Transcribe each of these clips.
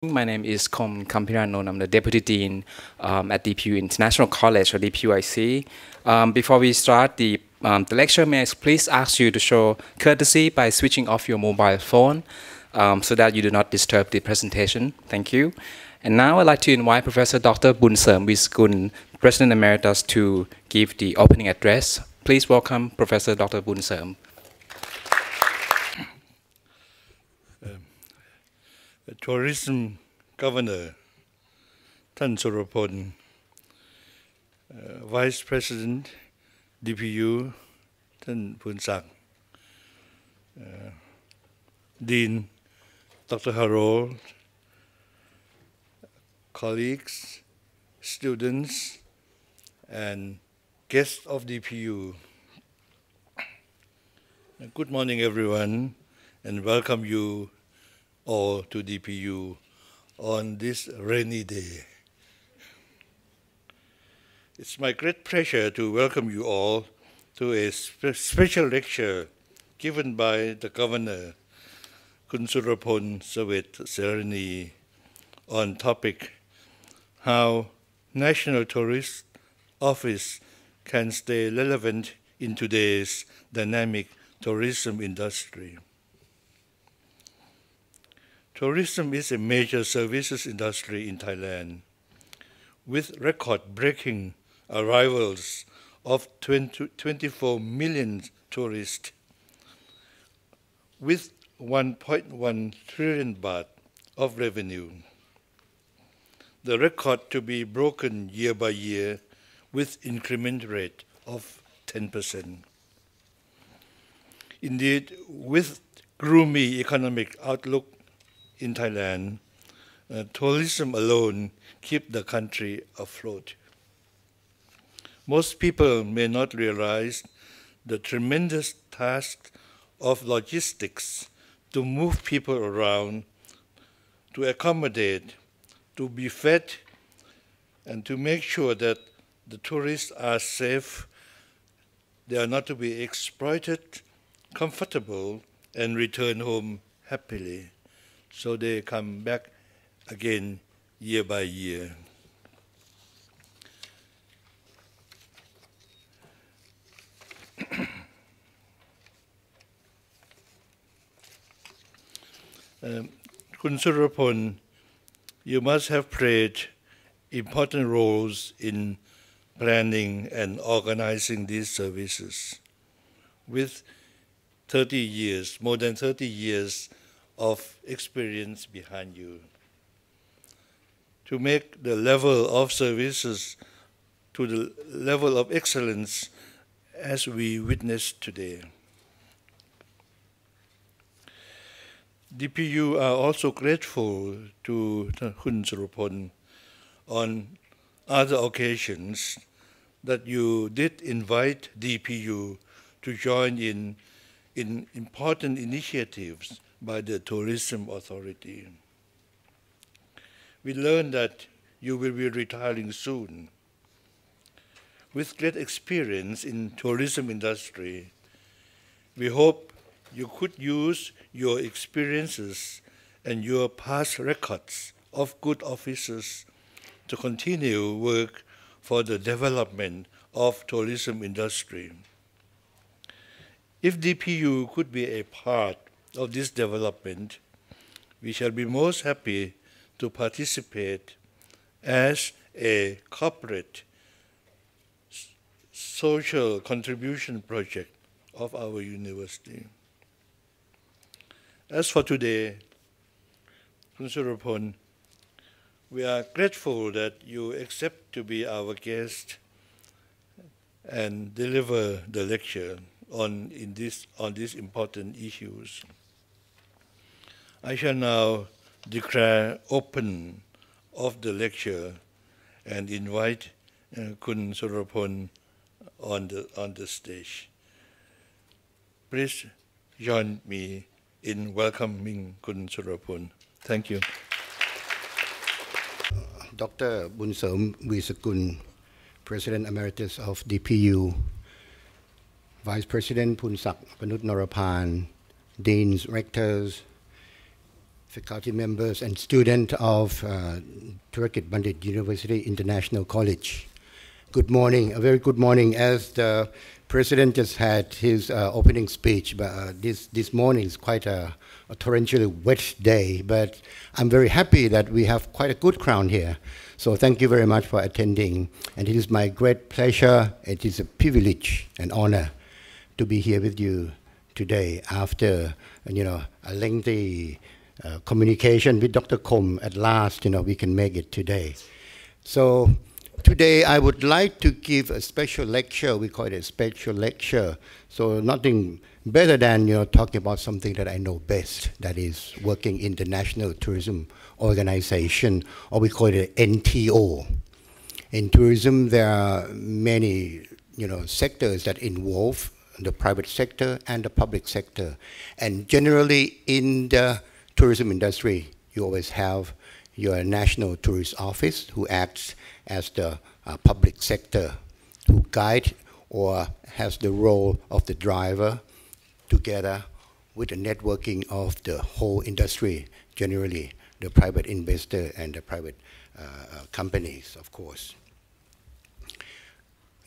My name is Kom Kampiranon. I'm the Deputy Dean um, at DPU International College, or DPUIC. Um, before we start the, um, the lecture, may I please ask you to show courtesy by switching off your mobile phone um, so that you do not disturb the presentation. Thank you. And now I'd like to invite Professor Dr. Bunsem Wisakun, President Emeritus, to give the opening address. Please welcome Professor Dr. Bunsem. tourism governor Tan Soropon, uh, Vice President DPU Tan Punsak, uh, Dean Dr. Harold, colleagues, students, and guests of DPU. Good morning, everyone, and welcome you or to DPU on this rainy day. It's my great pleasure to welcome you all to a spe special lecture given by the Governor Kun Surapon Sawit Serani on topic how National Tourist Office can stay relevant in today's dynamic tourism industry. Tourism is a major services industry in Thailand, with record-breaking arrivals of 20, 24 million tourists, with 1.1 trillion baht of revenue. The record to be broken year by year with increment rate of 10%. Indeed, with gloomy economic outlook in Thailand, uh, tourism alone keep the country afloat. Most people may not realize the tremendous task of logistics to move people around, to accommodate, to be fed, and to make sure that the tourists are safe, they are not to be exploited, comfortable, and return home happily so they come back again year by year. um, Kun you must have played important roles in planning and organizing these services. With 30 years, more than 30 years of experience behind you to make the level of services to the level of excellence as we witness today. DPU are also grateful to Kun Surapon on other occasions that you did invite DPU to join in in important initiatives by the Tourism Authority. We learned that you will be retiring soon. With great experience in tourism industry, we hope you could use your experiences and your past records of good officers to continue work for the development of tourism industry. If DPU could be a part of this development, we shall be most happy to participate as a corporate social contribution project of our university. As for today, Kun we are grateful that you accept to be our guest and deliver the lecture on, in this, on these important issues. I shall now declare open of the lecture and invite uh, Kun Surapon on the, on the stage. Please join me in welcoming Kun Surapon. Thank you. Dr. Bunsem Wisakun, President Emeritus of DPU, Vice President Punsak Panut Norapan, Deans, Rectors, faculty members, and students of uh, Dhurakij Pundit University International College. Good morning, a very good morning. As the president just had his uh, opening speech, but uh, this, this morning is quite a, a torrentially wet day, but I'm very happy that we have quite a good crowd here. So thank you very much for attending. And it is my great pleasure, it is a privilege and honor to be here with you today after, you know, a lengthy uh, communication with Dr. Kom. At last, you know, we can make it today. So today I would like to give a special lecture. We call it a special lecture. So nothing better than, you know, talking about something that I know best, that is working in the National Tourism Organization, or we call it NTO. In tourism, there are many, you know, sectors that involve the private sector and the public sector. And generally in the tourism industry, you always have your national tourist office who acts as the uh, public sector who guide or has the role of the driver together with the networking of the whole industry, generally the private investor and the private uh, uh companies, of course.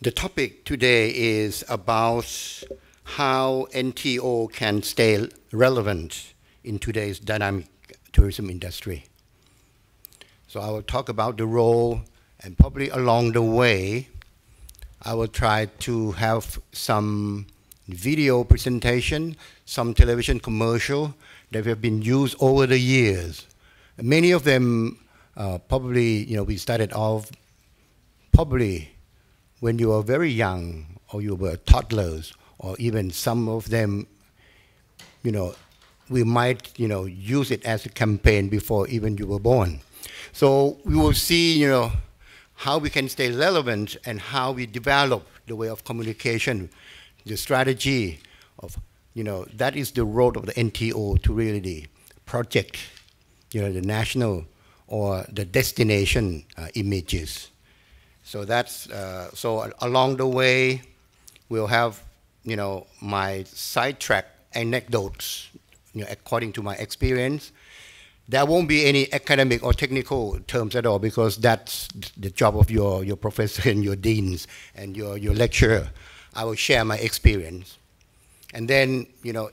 The topic today is about how NTO can stay relevant in today's dynamic tourism industry. So I will talk about the role and probably along the way, I will try to have some video presentation, some television commercial that have been used over the years. Many of them uh, probably, you know, we started off probably when you were very young or you were toddlers or even some of them, you know, we might, you know, use it as a campaign before even you were born. So we will see, you know, how we can stay relevant and how we develop the way of communication, the strategy of, you know, that is the role of the NTO to really project, you know, the national or the destination uh, images. So that's uh, so along the way, we'll have you know my sidetrack anecdotes, you know, according to my experience. There won't be any academic or technical terms at all because that's the job of your, your professor and your deans and your, your lecturer. I will share my experience. And then, you know,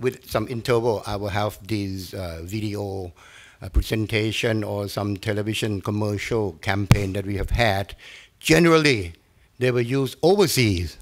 with some interval, I will have these uh, video a presentation or some television commercial campaign that we have had, generally they were used overseas.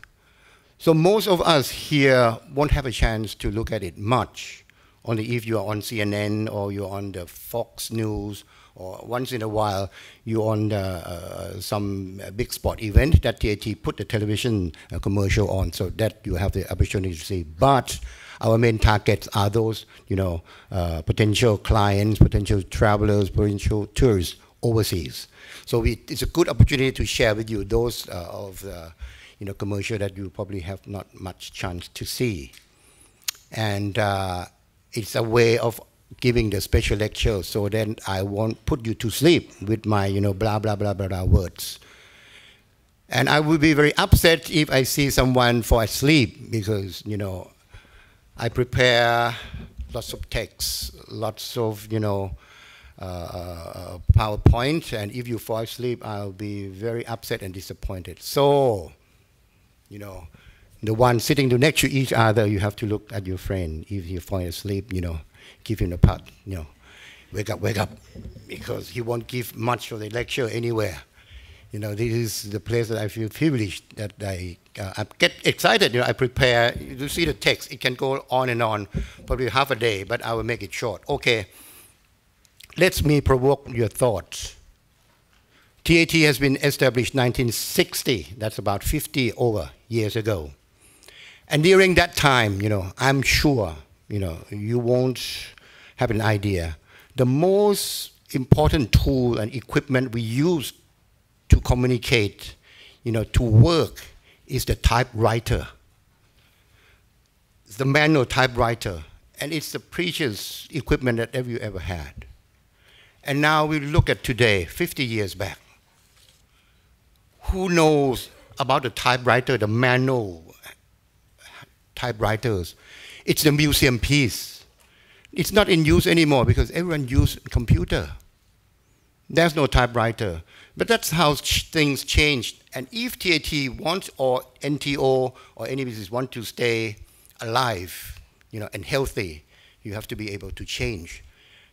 So most of us here won't have a chance to look at it much, only if you're on CNN or you're on the Fox News or once in a while you're on the, uh, some big sport event that TAT put the television uh, commercial on so that you have the opportunity to see. But our main targets are those, you know, uh, potential clients, potential travelers, potential tourists overseas. So we, it's a good opportunity to share with you those uh, of the, you know, commercial that you probably have not much chance to see. And uh, it's a way of giving the special lecture so then I won't put you to sleep with my, you know, blah, blah, blah, blah, blah words. And I would be very upset if I see someone fall asleep because, you know, I prepare lots of texts, lots of, you know, uh, uh, PowerPoint, and if you fall asleep, I'll be very upset and disappointed. So, you know, the one sitting next to each other, you have to look at your friend. If you fall asleep, you know, give him a pat, you know, wake up, wake up, because he won't give much of the lecture anywhere. You know, this is the place that I feel privileged that I, uh, I get excited. You know, I prepare. You see the text. It can go on and on, probably half a day, but I will make it short. Okay. Let me provoke your thoughts. TAT has been established 1960. That's about 50 over years ago. And during that time, you know, I'm sure, you know, you won't have an idea. The most important tool and equipment we use to communicate, you know, to work is the typewriter. It's the manual typewriter, and it's the precious equipment that ever you ever had. And now we look at today, 50 years back. Who knows about the typewriter, the manual typewriters? It's the museum piece. It's not in use anymore because everyone uses computer. There's no typewriter. But that's how things changed. And if TAT wants or NTO or any business want to stay alive, you know, and healthy, you have to be able to change.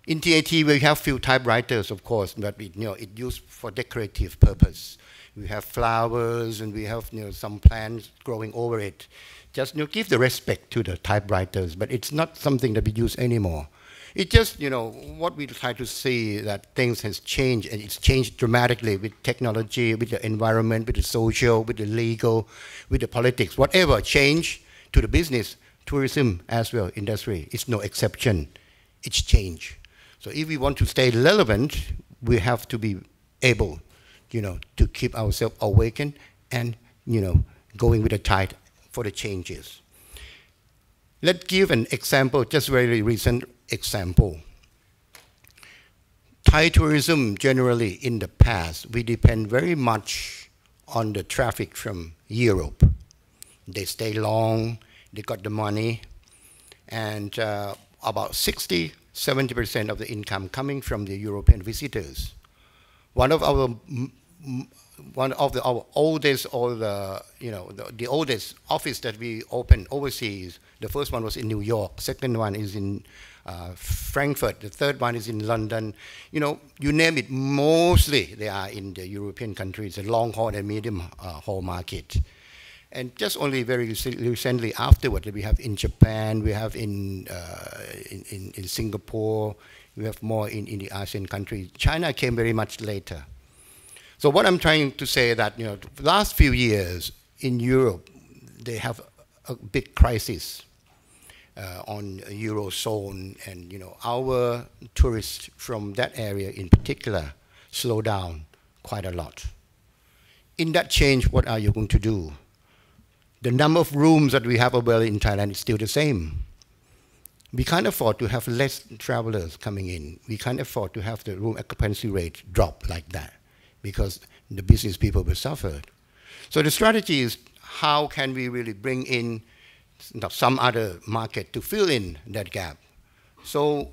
In TAT, we have few typewriters, of course, but it, you know, it used for decorative purpose. We have flowers and we have you know, some plants growing over it. Just you know, give the respect to the typewriters, but it's not something that we use anymore. It just, you know, what we try to see that things has changed and it's changed dramatically with technology, with the environment, with the social, with the legal, with the politics, whatever change to the business, tourism as well, industry, it's no exception. It's change. So if we want to stay relevant, we have to be able, you know, to keep ourselves awakened and, you know, going with the tide for the changes. Let's give an example, just very recent example. Thai tourism generally in the past, we depend very much on the traffic from Europe. They stay long, they got the money, and uh, about 60, 70% of the income coming from the European visitors. One of our one of the, our oldest or the you know the, the, oldest office that we opened overseas. The first one was in New York. Second one is in uh, Frankfurt. The third one is in London. You know, you name it. Mostly they are in the European countries, the long haul and medium uh, haul market. And just only very recently afterward, we have in Japan, we have in, uh, in, in, in, Singapore, we have more in, in the ASEAN countries. China came very much later. So what I'm trying to say that, you know, the last few years in Europe, they have a big crisis uh, on Eurozone and, you know, our tourists from that area in particular slow down quite a lot. In that change, what are you going to do? The number of rooms that we have available in Thailand is still the same. We can't afford to have less travelers coming in. We can't afford to have the room occupancy rate drop like that because the business people will suffer. So the strategy is how can we really bring in some other market to fill in that gap. So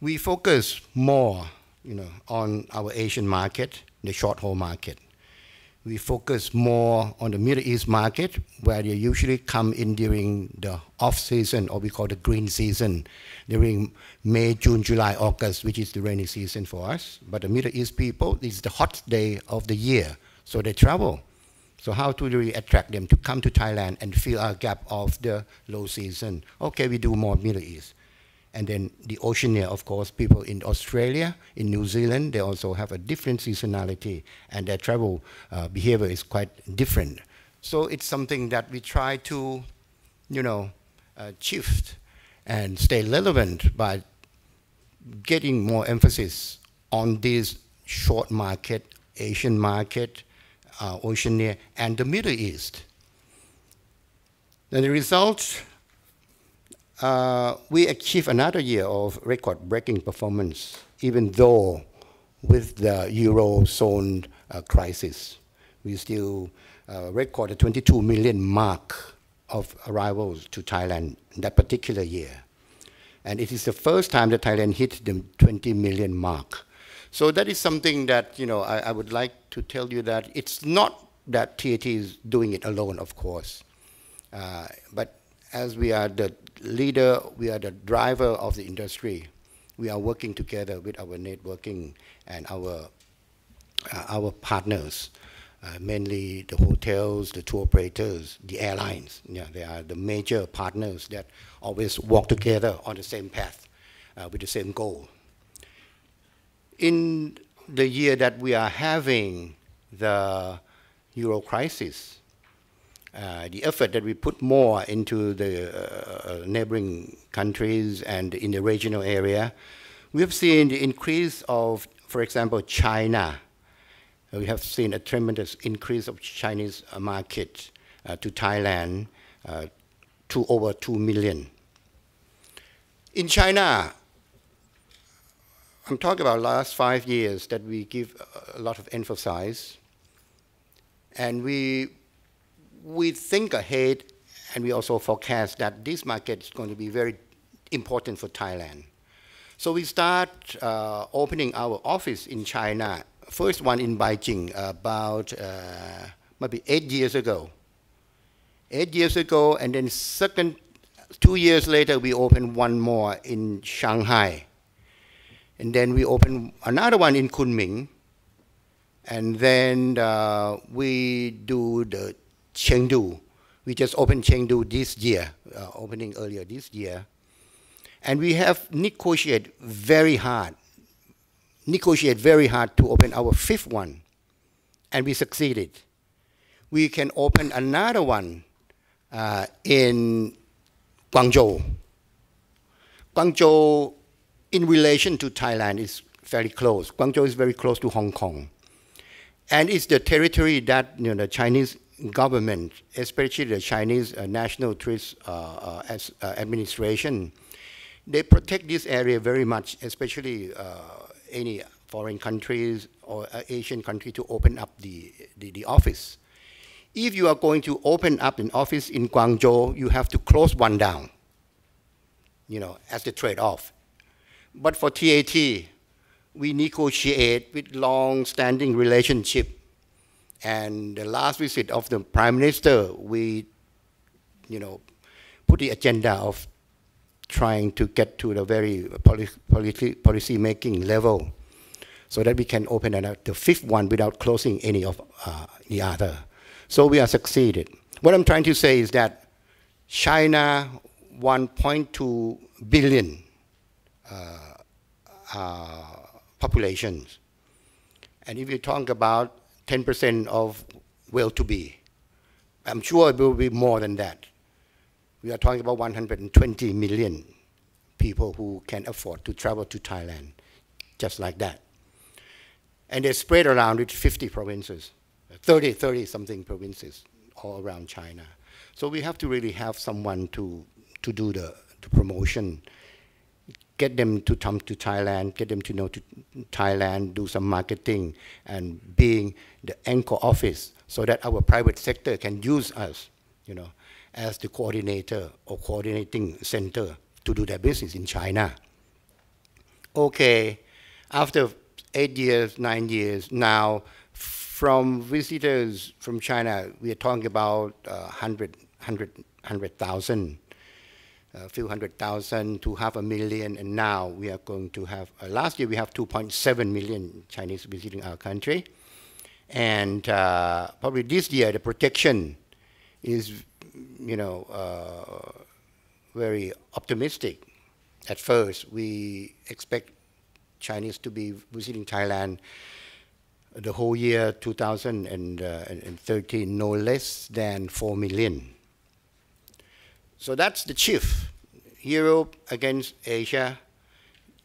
we focus more you know, on our Asian market, the short haul market we focus more on the Middle East market, where they usually come in during the off season, or we call the green season, during May, June, July, August, which is the rainy season for us. But the Middle East people, this is the hot day of the year, so they travel. So how to really attract them to come to Thailand and fill our gap of the low season? Okay, we do more Middle East. And then the Oceania, of course, people in Australia, in New Zealand, they also have a different seasonality, and their travel uh, behavior is quite different. So it's something that we try to, you know, uh, shift and stay relevant by getting more emphasis on this short market, Asian market, uh, Oceania, and the Middle East. And the result uh, we achieved another year of record-breaking performance, even though with the Eurozone uh, crisis, we still uh, recorded 22 million mark of arrivals to Thailand that particular year. And it is the first time that Thailand hit the 20 million mark. So that is something that, you know, I, I would like to tell you that it's not that TAT is doing it alone, of course. Uh, but as we are the leader, we are the driver of the industry. We are working together with our networking and our, uh, our partners, uh, mainly the hotels, the tour operators, the airlines. Yeah, they are the major partners that always walk together on the same path uh, with the same goal. In the year that we are having the Euro crisis, uh, the effort that we put more into the uh, uh, neighboring countries and in the regional area, we have seen the increase of, for example, China. We have seen a tremendous increase of Chinese market to Thailand to over 2 million. In China, I'm talking about last five years that we give a lot of emphasis. And we we think ahead and we also forecast that this market is going to be very important for Thailand. So we start uh, opening our office in China. First one in Beijing about uh, maybe eight years ago. Eight years ago, and then second, two years later, we opened one more in Shanghai. And then we opened another one in Kunming. And then uh, we do the Chengdu. We just opened Chengdu this year, uh, opening earlier this year. And we have negotiated very hard, negotiated very hard to open our fifth one. And we succeeded. We can open another one uh, in Guangzhou. Guangzhou, in relation to Thailand, is very close. Guangzhou is very close to Hong Kong. And it's the territory that you know, the Chinese government, especially the Chinese uh, National Tourist uh, uh as, uh, Administration, they protect this area very much, especially uh, any foreign countries or Asian country to open up the, the, the office. If you are going to open up an office in Guangzhou, you have to close one down, you know, as the trade-off. But for TAT, we negotiate with long-standing relationship. And the last visit of the Prime Minister, we, you know, put the agenda of trying to get to the very policy, policy making level so that we can open the fifth one without closing any of uh, the other. So we are succeeded. What I'm trying to say is that China 1.2 billion uh, uh, populations. And if you talk about 10% of well-to-be, I'm sure it will be more than that. We are talking about 120 million people who can afford to travel to Thailand, just like that. And they're spread around with 50 provinces. 30, 30 something provinces all around China. So we have to really have someone to, to do the, the promotion, get them to come to Thailand, get them to know to Thailand, do some marketing, and being the anchor office so that our private sector can use us, you know, as the coordinator or coordinating center to do their business in China. Okay, after eight years, nine years, now from visitors from China, we are talking about uh, 100, 100, 100,000, a few hundred thousand to half a million, and now we are going to have, uh, last year we have 2.7 million Chinese visiting our country. And uh, probably this year the protection is, you know, uh, very optimistic. At first, we expect Chinese to be visiting Thailand the whole year 2013 no less than 4 million. So that's the shift. Europe against Asia,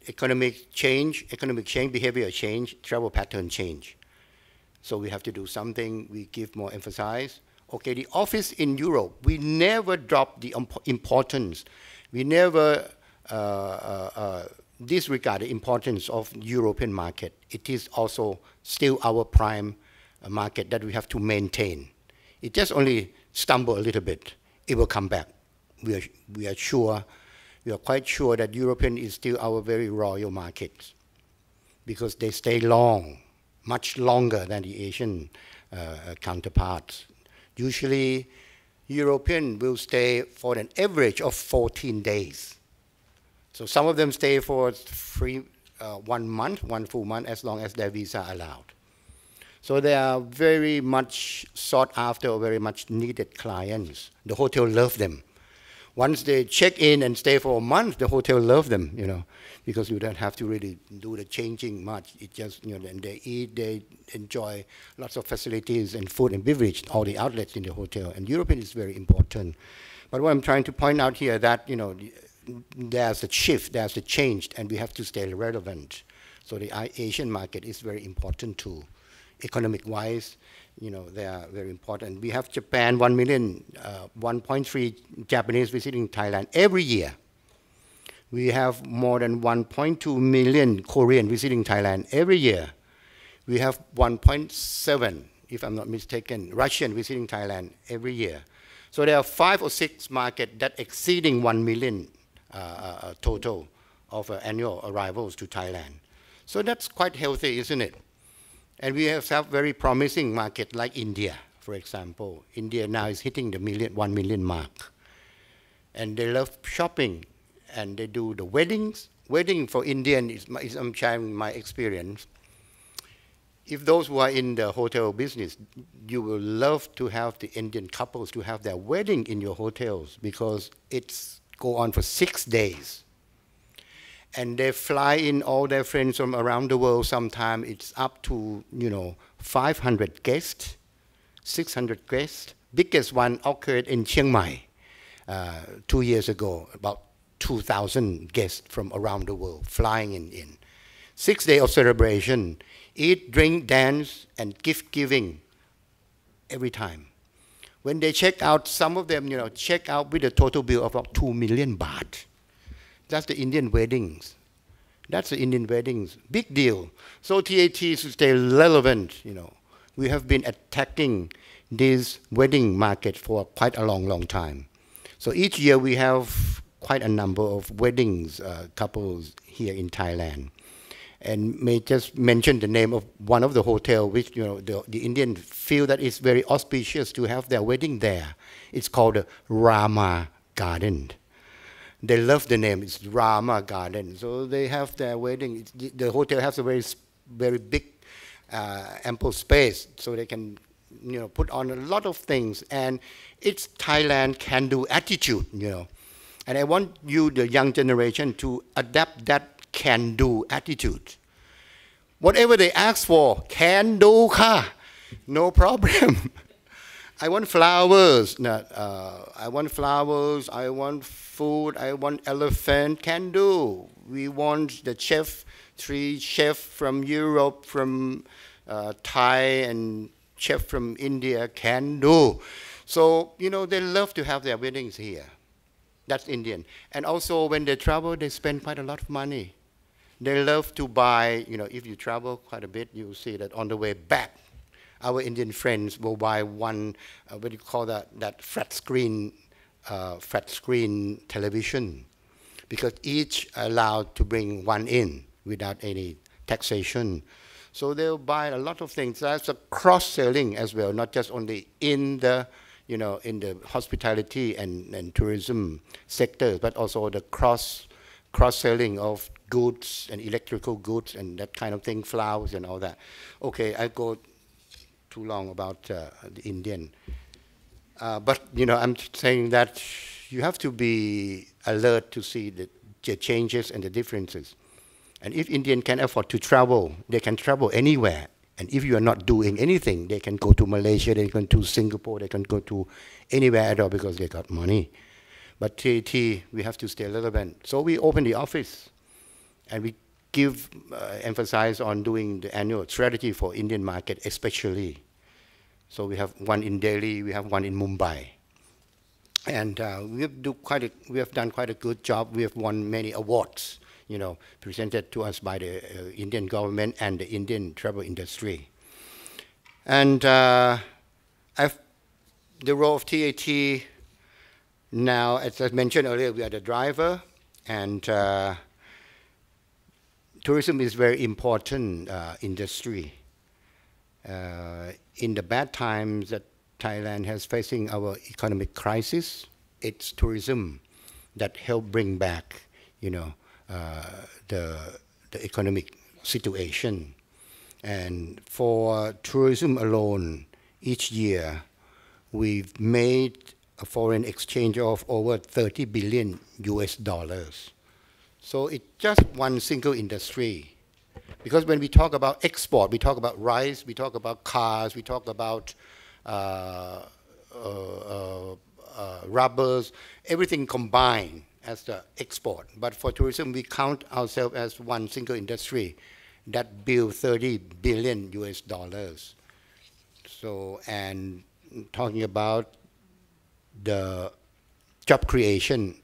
economic change, economic change, behavior change, travel pattern change. So we have to do something, we give more emphasis. Okay, the office in Europe, we never drop the importance. We never uh, uh, uh, disregard the importance of European market. It is also still our prime uh, market that we have to maintain. It just only stumble a little bit. It will come back. We are, we are sure, we are quite sure that European is still our very royal market because they stay long, much longer than the Asian uh, counterparts. Usually, European will stay for an average of 14 days so some of them stay for free uh, one month, one full month, as long as their visa allowed. So they are very much sought after, or very much needed clients. The hotel love them. Once they check in and stay for a month, the hotel love them, you know, because you don't have to really do the changing much. It just, you know, then they eat, they enjoy lots of facilities and food and beverage, all the outlets in the hotel. And European is very important. But what I'm trying to point out here that, you know, there's a shift, there's a change, and we have to stay relevant. So the Asian market is very important too. Economic-wise, you know, they are very important. We have Japan, 1 million, uh, 1.3 Japanese visiting Thailand every year. We have more than 1.2 million Korean visiting Thailand every year. We have 1.7, if I'm not mistaken, Russian visiting Thailand every year. So there are five or six markets that exceeding 1 million uh, uh, total of annual arrivals to Thailand. So that's quite healthy, isn't it? And we have some very promising market like India, for example. India now is hitting the million, one million mark. And they love shopping and they do the weddings. Wedding for Indian is, is I'm sharing my experience. If those who are in the hotel business, you will love to have the Indian couples to have their wedding in your hotels because it's go on for six days and they fly in all their friends from around the world. Sometimes it's up to you know 500 guests, 600 guests. Biggest one occurred in Chiang Mai uh, two years ago, about 2,000 guests from around the world flying in. in. Six days of celebration, eat, drink, dance, and gift giving every time. When they check out, some of them, you know, check out with a total bill of about 2 million baht that's the Indian weddings. That's the Indian weddings. Big deal. So TAT to stay relevant, you know. We have been attacking this wedding market for quite a long, long time. So each year we have quite a number of weddings uh, couples here in Thailand. And may just mention the name of one of the hotel which you know the, the feel that it's very auspicious to have their wedding there. It's called Rama Garden they love the name. It's Rama Garden. So they have their wedding. The hotel has a very, very big, uh, ample space, so they can, you know, put on a lot of things. And it's Thailand can-do attitude, you know. And I want you, the young generation, to adapt that can-do attitude. Whatever they ask for, can do, ka, no problem. I want flowers. Not, uh, I want flowers. I want food. I want elephant. Can do. We want the chef, three chef from Europe, from uh, Thai, and chef from India. Can do. So you know they love to have their weddings here. That's Indian. And also when they travel, they spend quite a lot of money. They love to buy. You know, if you travel quite a bit, you see that on the way back our Indian friends will buy one, uh, what do you call that, that flat screen, uh, flat screen television, because each allowed to bring one in without any taxation. So they'll buy a lot of things. That's a cross-selling as well, not just only in the, you know, in the hospitality and, and tourism sectors, but also the cross cross-selling of goods and electrical goods and that kind of thing, flowers and all that. Okay, I go too long about uh, the Indian. Uh, but you know, I'm saying that you have to be alert to see the, the changes and the differences. And if Indian can afford to travel, they can travel anywhere. And if you are not doing anything, they can go to Malaysia, they can go to Singapore, they can go to anywhere at all because they got money. But TAT, we have to stay relevant. So we open the office and we give uh, emphasize on doing the annual strategy for Indian market, especially. So we have one in Delhi, we have one in Mumbai. And uh, we, have do quite a, we have done quite a good job. We have won many awards, you know, presented to us by the uh, Indian government and the Indian travel industry. And uh, the role of TAT now, as I mentioned earlier, we are the driver, and uh, tourism is very important uh, industry. Uh, in the bad times that Thailand has facing our economic crisis, it's tourism that help bring back, you know, uh, the the economic situation. And for tourism alone, each year, we've made a foreign exchange of over 30 billion US dollars. So it's just one single industry. Because when we talk about export, we talk about rice, we talk about cars, we talk about uh, uh, uh, uh rubbers, everything combined as the export. But for tourism, we count ourselves as one single industry that build 30 billion US dollars. So, and talking about the job creation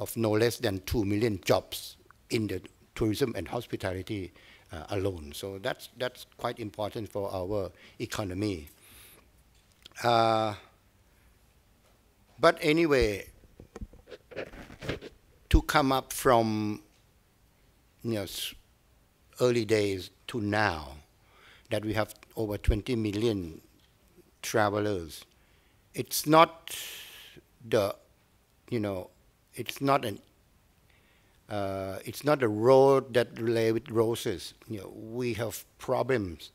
of no less than 2 million jobs in the tourism and hospitality uh, alone. So that's, that's quite important for our economy. Uh, but anyway, to come up from you know, early days to now, that we have over 20 million travelers, it's not the, you know, it's not an, uh, it's not a road that lay with roses. You know, we have problems.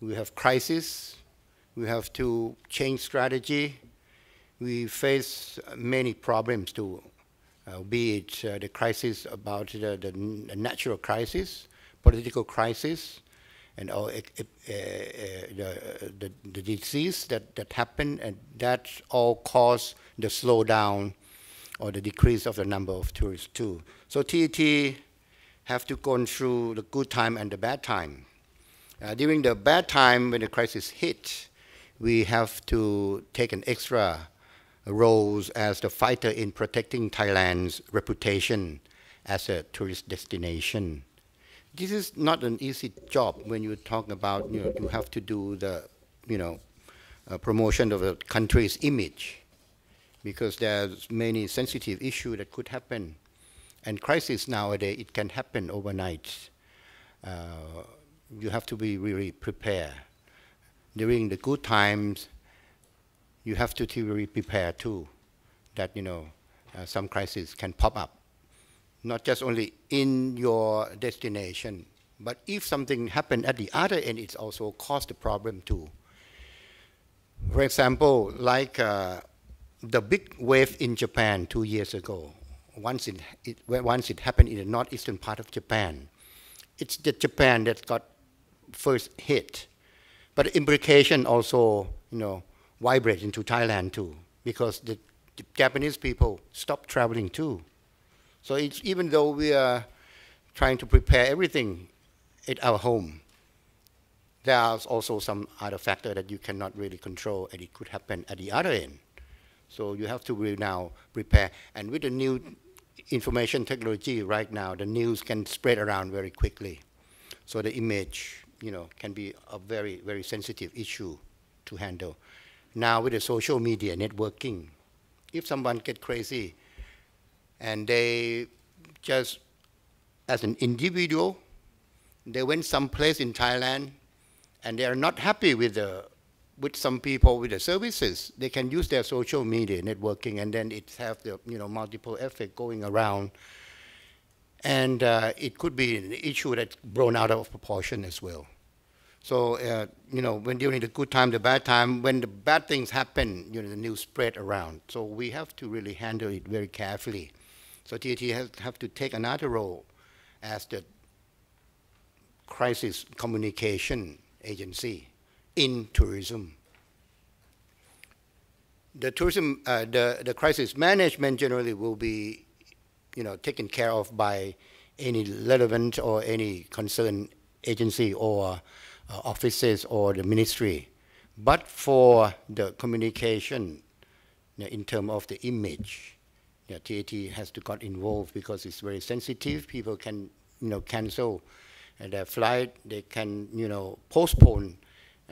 We have crisis. We have to change strategy. We face many problems too, uh, be it uh, the crisis about the, the, natural crisis, political crisis, and all, the, the, the, disease that, that happened, and that all caused the slowdown or the decrease of the number of tourists too. So TAT have to go through the good time and the bad time. Uh, during the bad time, when the crisis hit, we have to take an extra role as the fighter in protecting Thailand's reputation as a tourist destination. This is not an easy job when you talk about, you know, you have to do the, you know, uh, promotion of the country's image because there's many sensitive issues that could happen. And crisis nowadays, it can happen overnight. Uh, you have to be really prepared. During the good times, you have to be really prepared too that you know uh, some crisis can pop up not just only in your destination but if something happened at the other end it's also caused a problem too for example like uh, the big wave in Japan two years ago once it, it, once it happened in the northeastern part of Japan it's the Japan that got first hit but the implication also you know vibrate into Thailand too, because the, the Japanese people stopped traveling too. So it's, even though we are trying to prepare everything at our home, there are also some other factor that you cannot really control, and it could happen at the other end. So you have to now prepare. And with the new information technology right now, the news can spread around very quickly. So the image, you know, can be a very, very sensitive issue to handle. Now with the social media networking, if someone get crazy and they just, as an individual, they went someplace in Thailand and they are not happy with the with some people with the services, they can use their social media networking, and then it have the you know multiple effect going around, and uh, it could be an issue that's blown out of proportion as well. So, uh, you know, when during the good time, the bad time, when the bad things happen, you know, the news spread around. So we have to really handle it very carefully. So TAT has have to take another role as the crisis communication agency in tourism. The tourism, uh, the, the crisis management generally will be, you know, taken care of by any relevant or any concerned agency or uh, offices or the ministry. But for the communication you know, in terms of the image, you know, TAT has to got involved because it's very sensitive. People can you know cancel their flight. They can you know postpone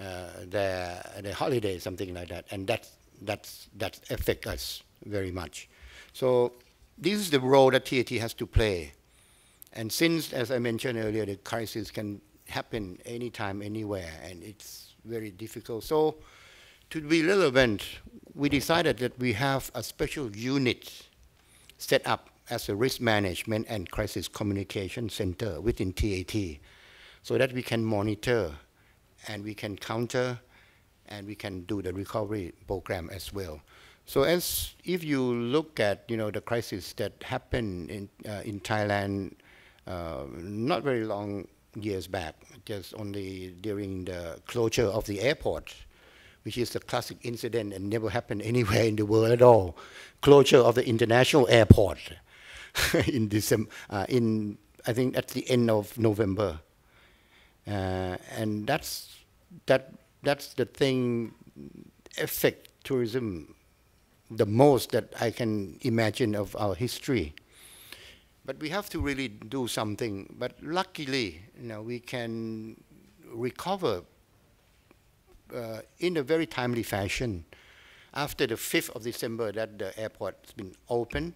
Uh, their their holiday, something like that, and that's that's that affect us very much. So this is the role that TAT has to play. And since, as I mentioned earlier, the crisis can happen anytime, anywhere, and it's very difficult. So to be relevant, we decided that we have a special unit set up as a risk management and crisis communication center within TAT so that we can monitor and we can counter and we can do the recovery program as well. So as if you look at you know the crisis that happened in uh, in Thailand uh, not very long years back, just only during the closure of the airport, which is a classic incident and never happened anywhere in the world at all. Closure of the international airport in December, uh, in I think at the end of November, uh, and that's that that's the thing affect tourism the most that I can imagine of our history. But we have to really do something. But luckily, you know, we can recover uh, in a very timely fashion. After the 5th of December that the airport has been opened,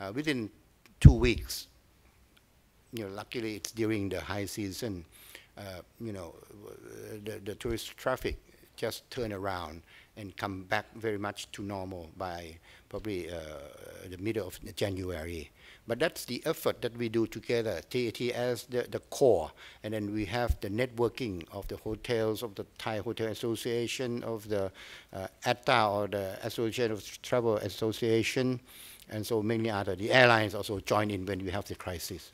uh, within two weeks. You know, luckily it's during the high season. Uh, you know, the, the tourist traffic just turn around and come back very much to normal by probably uh, the middle of January. But that's the effort that we do together, TAT as the, the core. And then we have the networking of the hotels, of the Thai Hotel Association, of the uh, or the Association of Travel Association, and so many other. The airlines also join in when we have the crisis.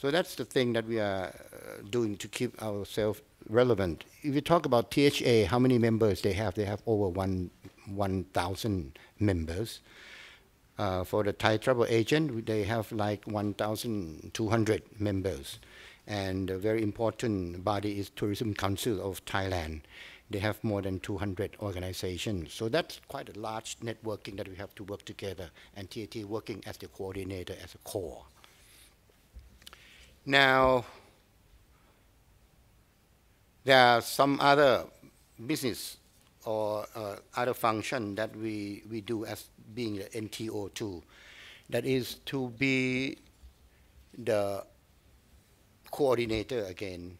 So that's the thing that we are uh, doing to keep ourselves relevant. If you talk about THA, how many members they have? They have over one 1,000 members. Uh, for the Thai travel agent, they have like 1,200 members. And a very important body is Tourism Council of Thailand. They have more than 200 organizations. So that's quite a large networking that we have to work together, and TAT working as the coordinator, as a core. Now, there are some other business or uh, other function that we, we do as being the NTO too. That is to be the coordinator again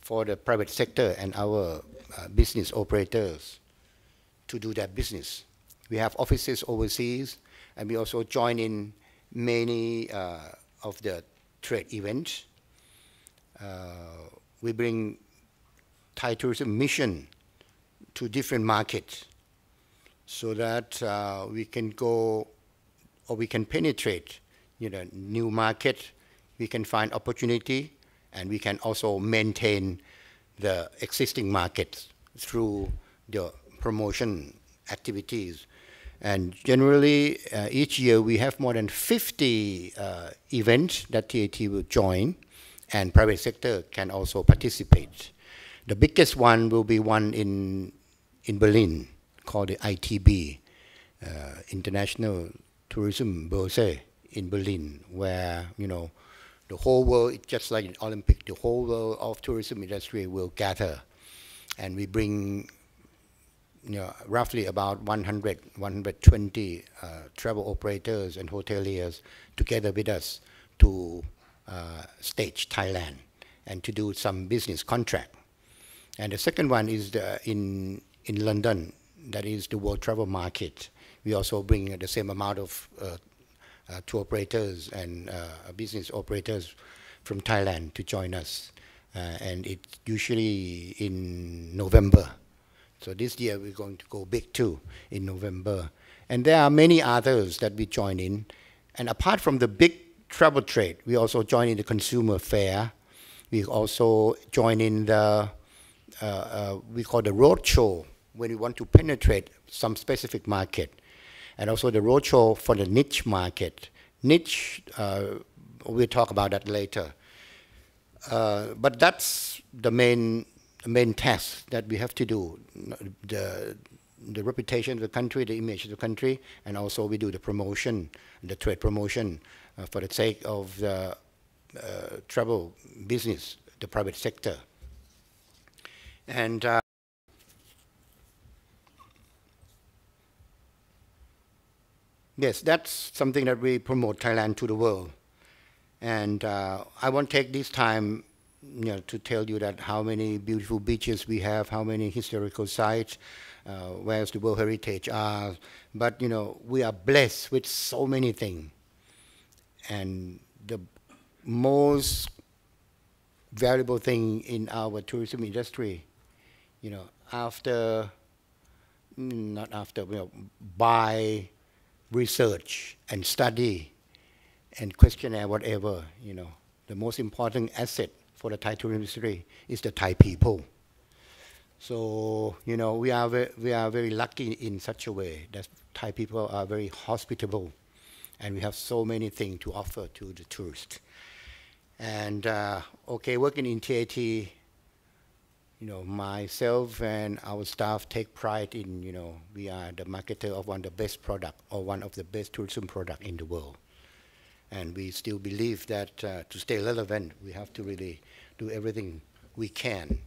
for the private sector and our uh, business operators to do their business. We have offices overseas and we also join in many uh, of the trade events. Uh, we bring Thai tourism mission to different markets so that uh, we can go or we can penetrate you know, new market, we can find opportunity, and we can also maintain the existing markets through the promotion activities. And generally, uh, each year we have more than 50 uh, events that TAT will join, and private sector can also participate. The biggest one will be one in in Berlin called the ITB, uh, International Tourism Börse in Berlin, where, you know, the whole world, just like an Olympic, the whole world of tourism industry will gather. And we bring you know, roughly about 100, 120 uh, travel operators and hoteliers together with us to uh, stage Thailand and to do some business contract. And the second one is the, in in London, that is the World Travel Market. We also bring the same amount of uh, uh, tour operators and uh, business operators from Thailand to join us. Uh, and it's usually in November. So this year we're going to go big too in November. And there are many others that we join in. And apart from the big travel trade, we also join in the consumer fair. We also join in the, uh, uh, we call the road show when we want to penetrate some specific market. And also the roadshow for the niche market. Niche, uh, we'll talk about that later. Uh, but that's the main, main task that we have to do. The, the reputation of the country, the image of the country, and also we do the promotion, the trade promotion uh, for the sake of the uh, travel business, the private sector. And uh, Yes, that's something that we promote Thailand to the world. And uh, I won't take this time you know, to tell you that how many beautiful beaches we have, how many historical sites, uh, where's the World Heritage are. But, you know, we are blessed with so many things. And the most valuable thing in our tourism industry, you know, after, not after, you know, by research and study and questionnaire, whatever, you know, the most important asset for the Thai tourism industry is the Thai people. So, you know, we are, very, we are very lucky in such a way that Thai people are very hospitable and we have so many things to offer to the tourists. And, uh, okay, working in TAT, you know, myself and our staff take pride in, you know, we are the marketer of one of the best product or one of the best tourism product in the world. And we still believe that uh, to stay relevant, we have to really do everything we can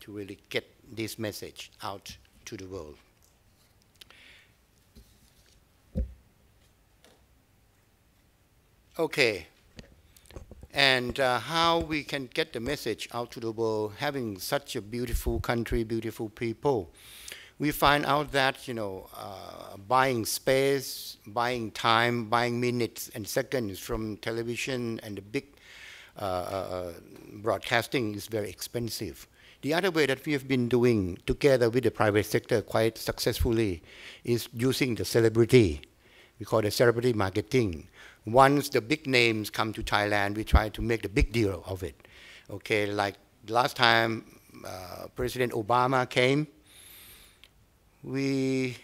to really get this message out to the world. Okay. And uh, how we can get the message out to the world, having such a beautiful country, beautiful people. We find out that, you know, uh, buying space, buying time, buying minutes and seconds from television and the big Uh, uh, uh, broadcasting is very expensive. The other way that we have been doing together with the private sector quite successfully is using the celebrity. We call it celebrity marketing once the big names come to Thailand, we try to make the big deal of it. Okay, like last time uh, President Obama came, we,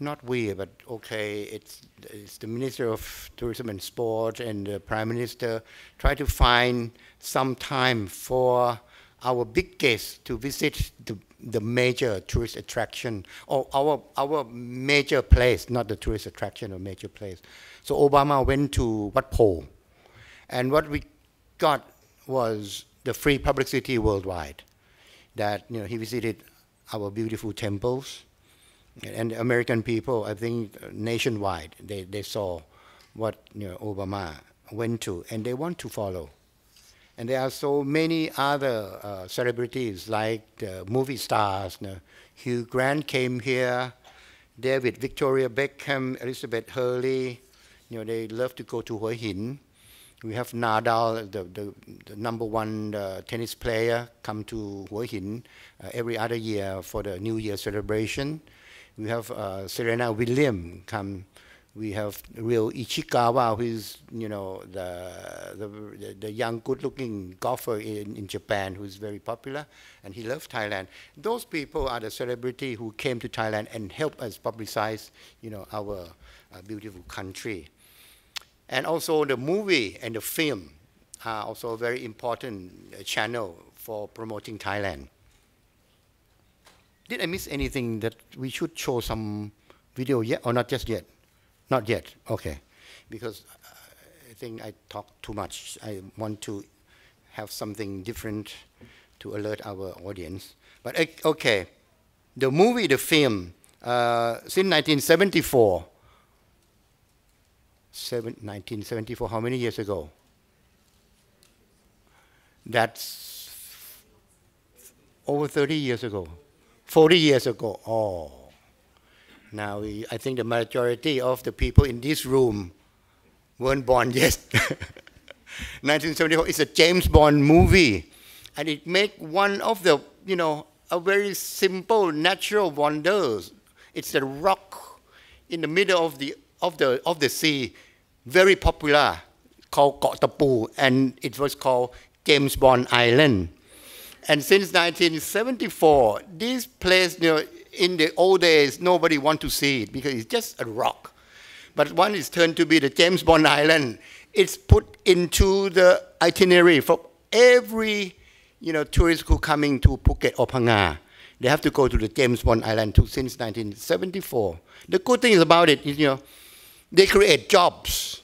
not we, but okay, it's, it's the Minister of Tourism and Sport and the Prime Minister try to find some time for our big guests to visit the, the major tourist attraction or our, our major place, not the tourist attraction or major place. So Obama went to Wat Po. And what we got was the free publicity worldwide. That you know, he visited our beautiful temples. And American people, I think nationwide, they, they saw what you know, Obama went to, and they want to follow. And there are so many other uh, celebrities like the movie stars. You know, Hugh Grant came here, David, Victoria Beckham, Elizabeth Hurley, you know, they love to go to Hua Hin. We have Nadal, the, the, the number one uh, tennis player, come to Hua Hin uh, every other year for the New Year celebration. We have uh, Serena Williams come. We have Ryo Ishikawa, who is, you know, the, the, the young, good-looking golfer in, in Japan who's very popular, and he loves Thailand. Those people are the celebrity who came to Thailand and helped us publicize, you know, our uh, beautiful country. And also the movie and the film are also a very important uh, channel for promoting Thailand. Did I miss anything that we should show some video yet or not just yet? Not yet, okay. Because uh, I think I talked too much. I want to have something different to alert our audience. But okay, the movie, the film, uh, since 1974, 1974, how many years ago? That's over 30 years ago. 40 years ago. Oh. Now, we, I think the majority of the people in this room weren't born yet. 1974 is a James Bond movie. And it made one of the, you know, a very simple natural wonders. It's a rock in the middle of the of the, of the sea, very popular, called Koh Tapu, and it was called James Bond Island. And since 1974, this place, you know, in the old days, nobody want to see it because it's just a rock. But once it's turned to be the James Bond Island, it's put into the itinerary for every, you know, tourist who coming to Phuket or Phang They have to go to the James Bond Island to, since 1974. The good thing is about it is, you know, they create jobs.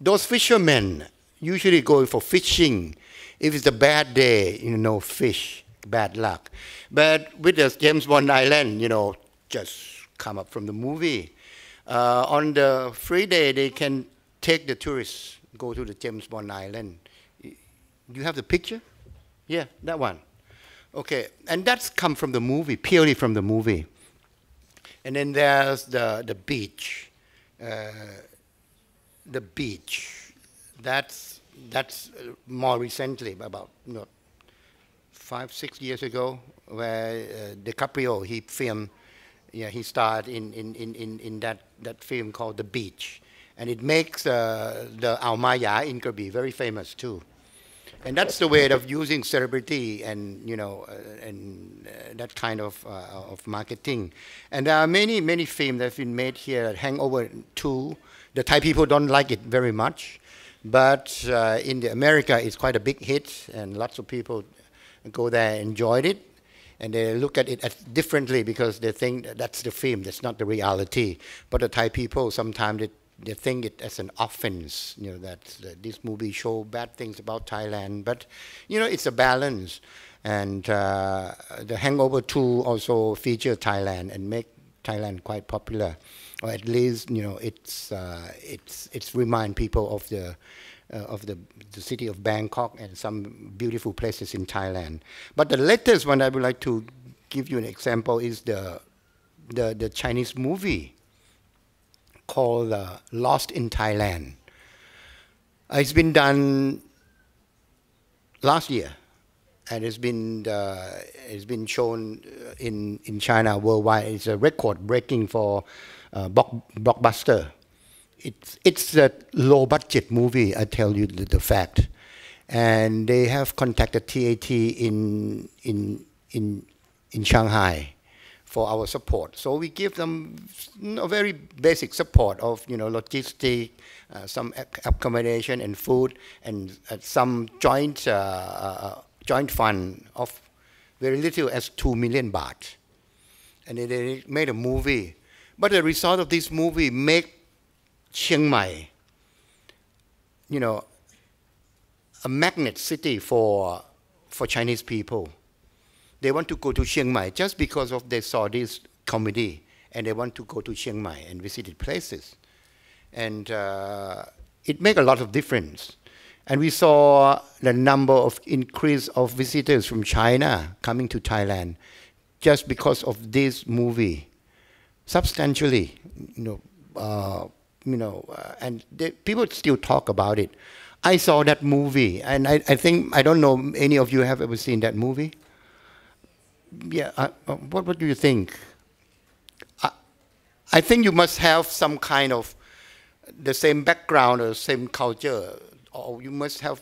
Those fishermen usually go for fishing. If it's a bad day, you know, fish, bad luck. But with the James Bond Island, you know, just come up from the movie. Uh, on the free day, they can take the tourists, go to the James Bond Island. You have the picture? Yeah, that one. Okay, and that's come from the movie, purely from the movie. And then there's the, the beach. Uh, the beach. That's that's more recently, about you know, five six years ago, where uh, DiCaprio he filmed. Yeah, he starred in, in, in, in, that, that film called The Beach. And it makes uh, the Ao Maya in Krabi very famous too. And that's the way of using celebrity and, you know, uh, and uh, that kind of, uh, of marketing. And there are many, many films that have been made here, Hangover 2. The Thai people don't like it very much. But uh, in the America, it's quite a big hit, and lots of people go there and enjoyed it. And they look at it differently because they think that that's the film, that's not the reality. But the Thai people sometimes they they think it as an offense, you know, that, that this movie show bad things about Thailand. But, you know, it's a balance. And uh, The Hangover 2 also feature Thailand and make Thailand quite popular. Or at least you know it's uh, it's it's remind people of the uh, of the, the city of Bangkok and some beautiful places in Thailand. But the latest one I would like to give you an example is the the, the Chinese movie called uh, Lost in Thailand. Uh, it's been done last year, and it's been uh, it's been shown in in China worldwide. It's a record breaking for uh, block, blockbuster. It's it's a low budget movie. I tell you the, the fact, and they have contacted TAT in in in in Shanghai for our support. So we give them a very basic support of you know logistic, uh, some accommodation and food, and uh, some joint uh, uh, joint fund of very little as two million baht. And they made a movie, but the result of this movie make Chiang Mai, you know, a magnet city for for Chinese people they want to go to Chiang Mai just because of they saw this comedy and they want to go to Chiang Mai and visit places. And uh, it made a lot of difference. And we saw the number of increase of visitors from China coming to Thailand just because of this movie, substantially, you know, uh, you know, uh, and they, people still talk about it. I saw that movie, and I, I think I don't know any of you have ever seen that movie yeah, uh, uh, what, what do you think? I, I think you must have some kind of the same background or same culture, or you must have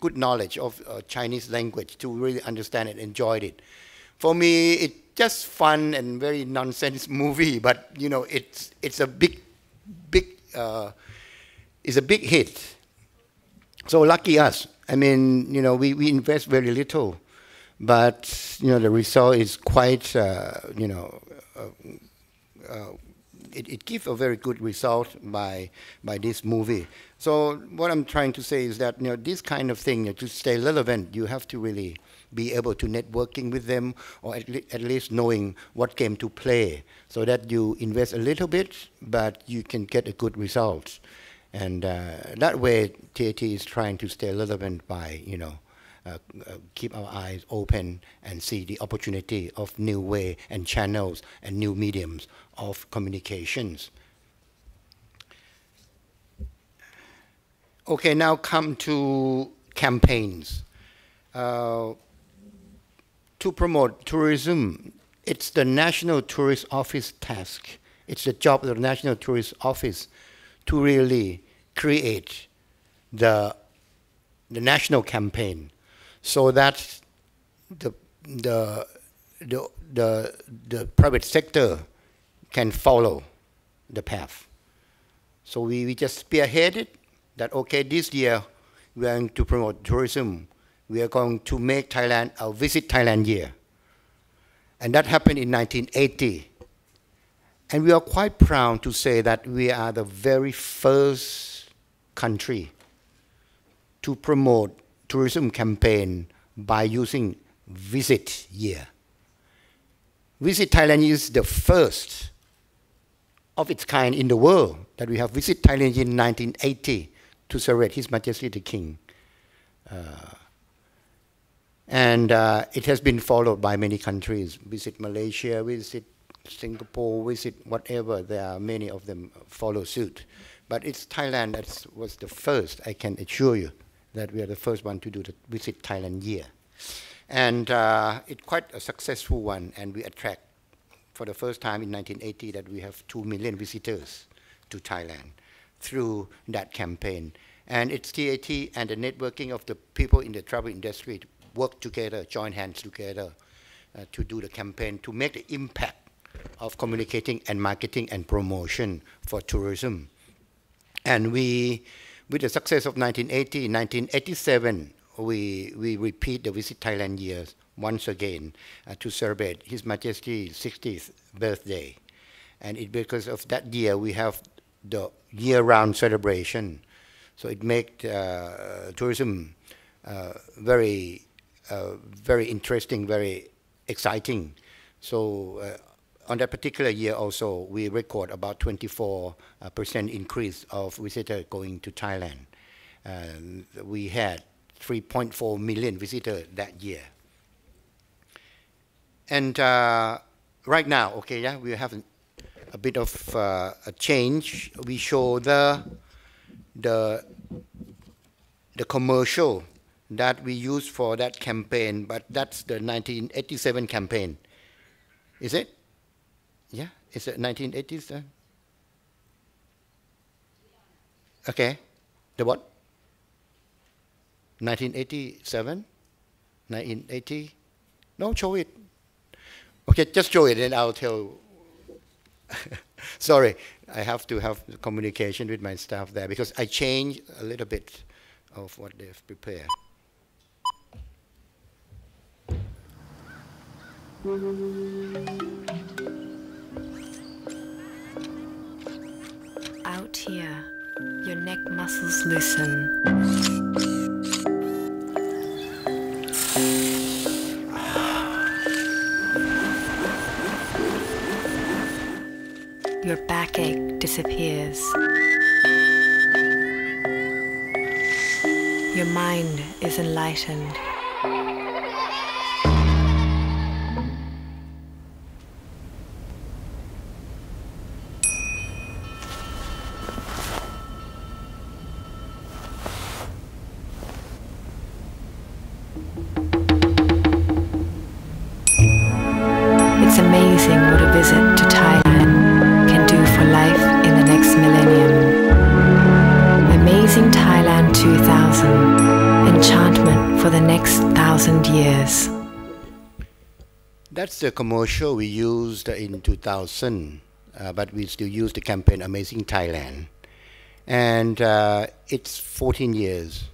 good knowledge of uh, Chinese language to really understand it, enjoy it. For me, it's just fun and very nonsense movie, but you know, it's it's a big, big, uh, it's a big hit. So lucky us. I mean, you know, we, we invest very little but you know the result is quite uh, you know uh, uh, it, it gives a very good result by by this movie. So what I'm trying to say is that you know this kind of thing you know, to stay relevant, you have to really be able to networking with them, or at, le at least knowing what game to play, so that you invest a little bit, but you can get a good result. And uh, that way, TAT is trying to stay relevant by you know uh, uh, keep our eyes open and see the opportunity of new way and channels and new mediums of communications. Okay, now come to campaigns. Uh, to promote tourism, it's the National Tourist Office task. It's the job of the National Tourist Office to really create the, the national campaign so that the, the, the, the, the private sector can follow the path. So we, we just spearheaded that, okay, this year we are going to promote tourism. We are going to make Thailand a Visit Thailand year. And that happened in 1980. And we are quite proud to say that we are the very first country to promote tourism campaign by using Visit Year. Visit Thailand is the first of its kind in the world that we have Visit Thailand in 1980 to celebrate His Majesty the King. Uh, and uh, it has been followed by many countries. Visit Malaysia, visit Singapore, visit whatever. There are many of them follow suit. But it's Thailand that was the first, I can assure you that we are the first one to do the Visit Thailand year. And uh, it's quite a successful one, and we attract, for the first time in 1980, that we have 2 million visitors to Thailand through that campaign. And it's TAT and the networking of the people in the travel industry work together, join hands together uh, to do the campaign, to make the impact of communicating and marketing and promotion for tourism. And we with the success of 1980, 1987, we, we repeat the Visit Thailand years once again uh, to celebrate His Majesty's 60th birthday. And it, because of that year, we have the year-round celebration. So it makes uh, tourism uh, very, very interesting, very exciting. So on that particular year also, we record about 24% increase of visitors going to Thailand. Um, we had 3.4 million visitors that year. And uh, right now, okay, yeah, we have a bit of uh, a change. We show the the the commercial that we used for that campaign, but that's the 1987 campaign. Is it? Yeah, is it 1987? Okay, the what? 1987? 1980? No, show it. Okay, just show it and I'll tell. Sorry, I have to have communication with my staff there because I changed a little bit of what they've prepared. Out here, your neck muscles loosen. Your backache disappears. Your mind is enlightened. Commercial we used in 2000, uh, but we still use the campaign Amazing Thailand. And uh, it's 14 years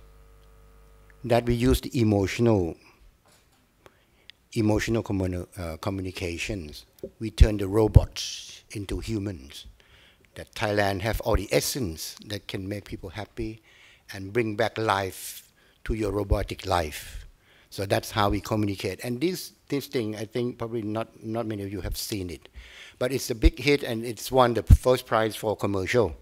that we used emotional emotional communi- uh, communications. We turn the robots into humans. That Thailand have all the essence that can make people happy and bring back life to your robotic life. So that's how we communicate. And this this thing, I think probably not not many of you have seen it, but it's a big hit and it's won the first prize for commercial.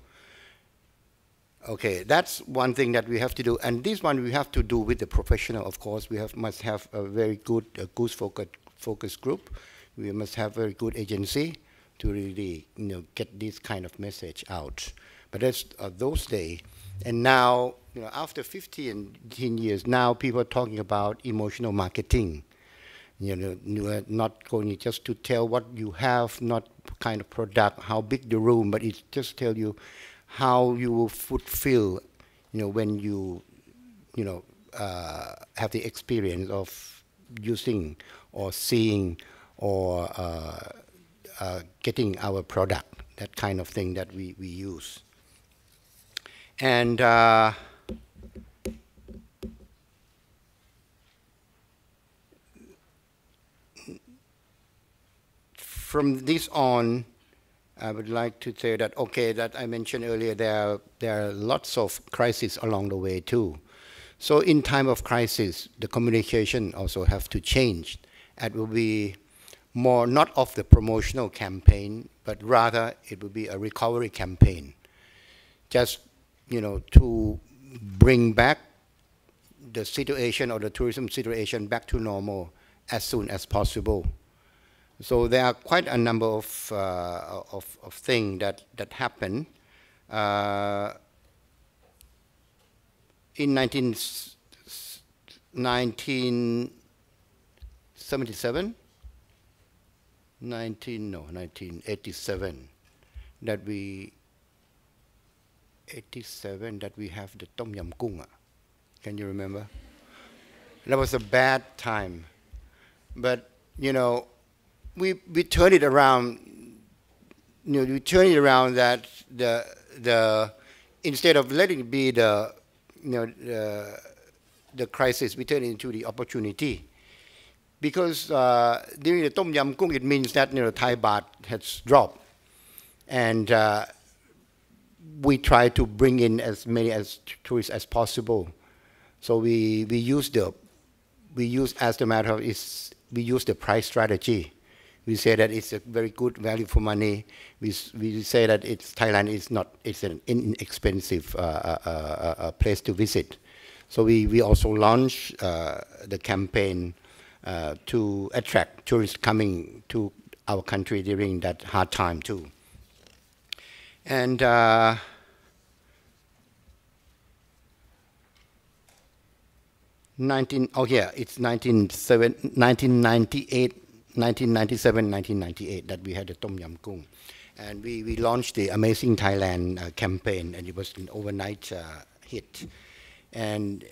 Okay, that's one thing that we have to do, and this one we have to do with the professional. Of course, we have must have a very good uh, goose focus focus group. We must have very good agency to really you know get this kind of message out. But that's uh, those days, and now you know after 15 years, now people are talking about emotional marketing. You know, not going just to tell what you have, not kind of product, how big the room, but it just tell you how you would feel, you know, when you, you know, uh, have the experience of using or seeing or uh, uh, getting our product, that kind of thing that we, we use. And from this on, I would like to say that, okay, that I mentioned earlier, there are, there are lots of crises along the way too. So in time of crisis, the communication also have to change. It will be more not of the promotional campaign, but rather it will be a recovery campaign. Just, you know, to bring back the situation or the tourism situation back to normal as soon as possible. So there are quite a number of, uh, of, of things that, that happen. Uh, in 19, 1977, 19, no, 1987, that we, 87, that we have the Tom Yam Kung. Can you remember? That was a bad time. But, you know, we, we turn it around, you know, we turn it around that the, the, instead of letting it be the, you know, the, the crisis, we turn it into the opportunity. Because uh, during the Tom Yam Kung, it means that, you know, Thai baht has dropped. And uh, we try to bring in as many as tourists as possible. So we, we use the, we use as the matter of is, we use the price strategy We say that it's a very good value for money. We, we say that it's, Thailand is not, it's an inexpensive uh, uh, uh, uh place to visit. So we, we also launched uh, the campaign uh, to attract tourists coming to our country during that hard time too. And uh, Nineteen, oh yeah, it's 1998, 1997, 1998 that we had the Tom Yam Kung. And we, we launched the Amazing Thailand uh, campaign, and it was an overnight uh, hit. And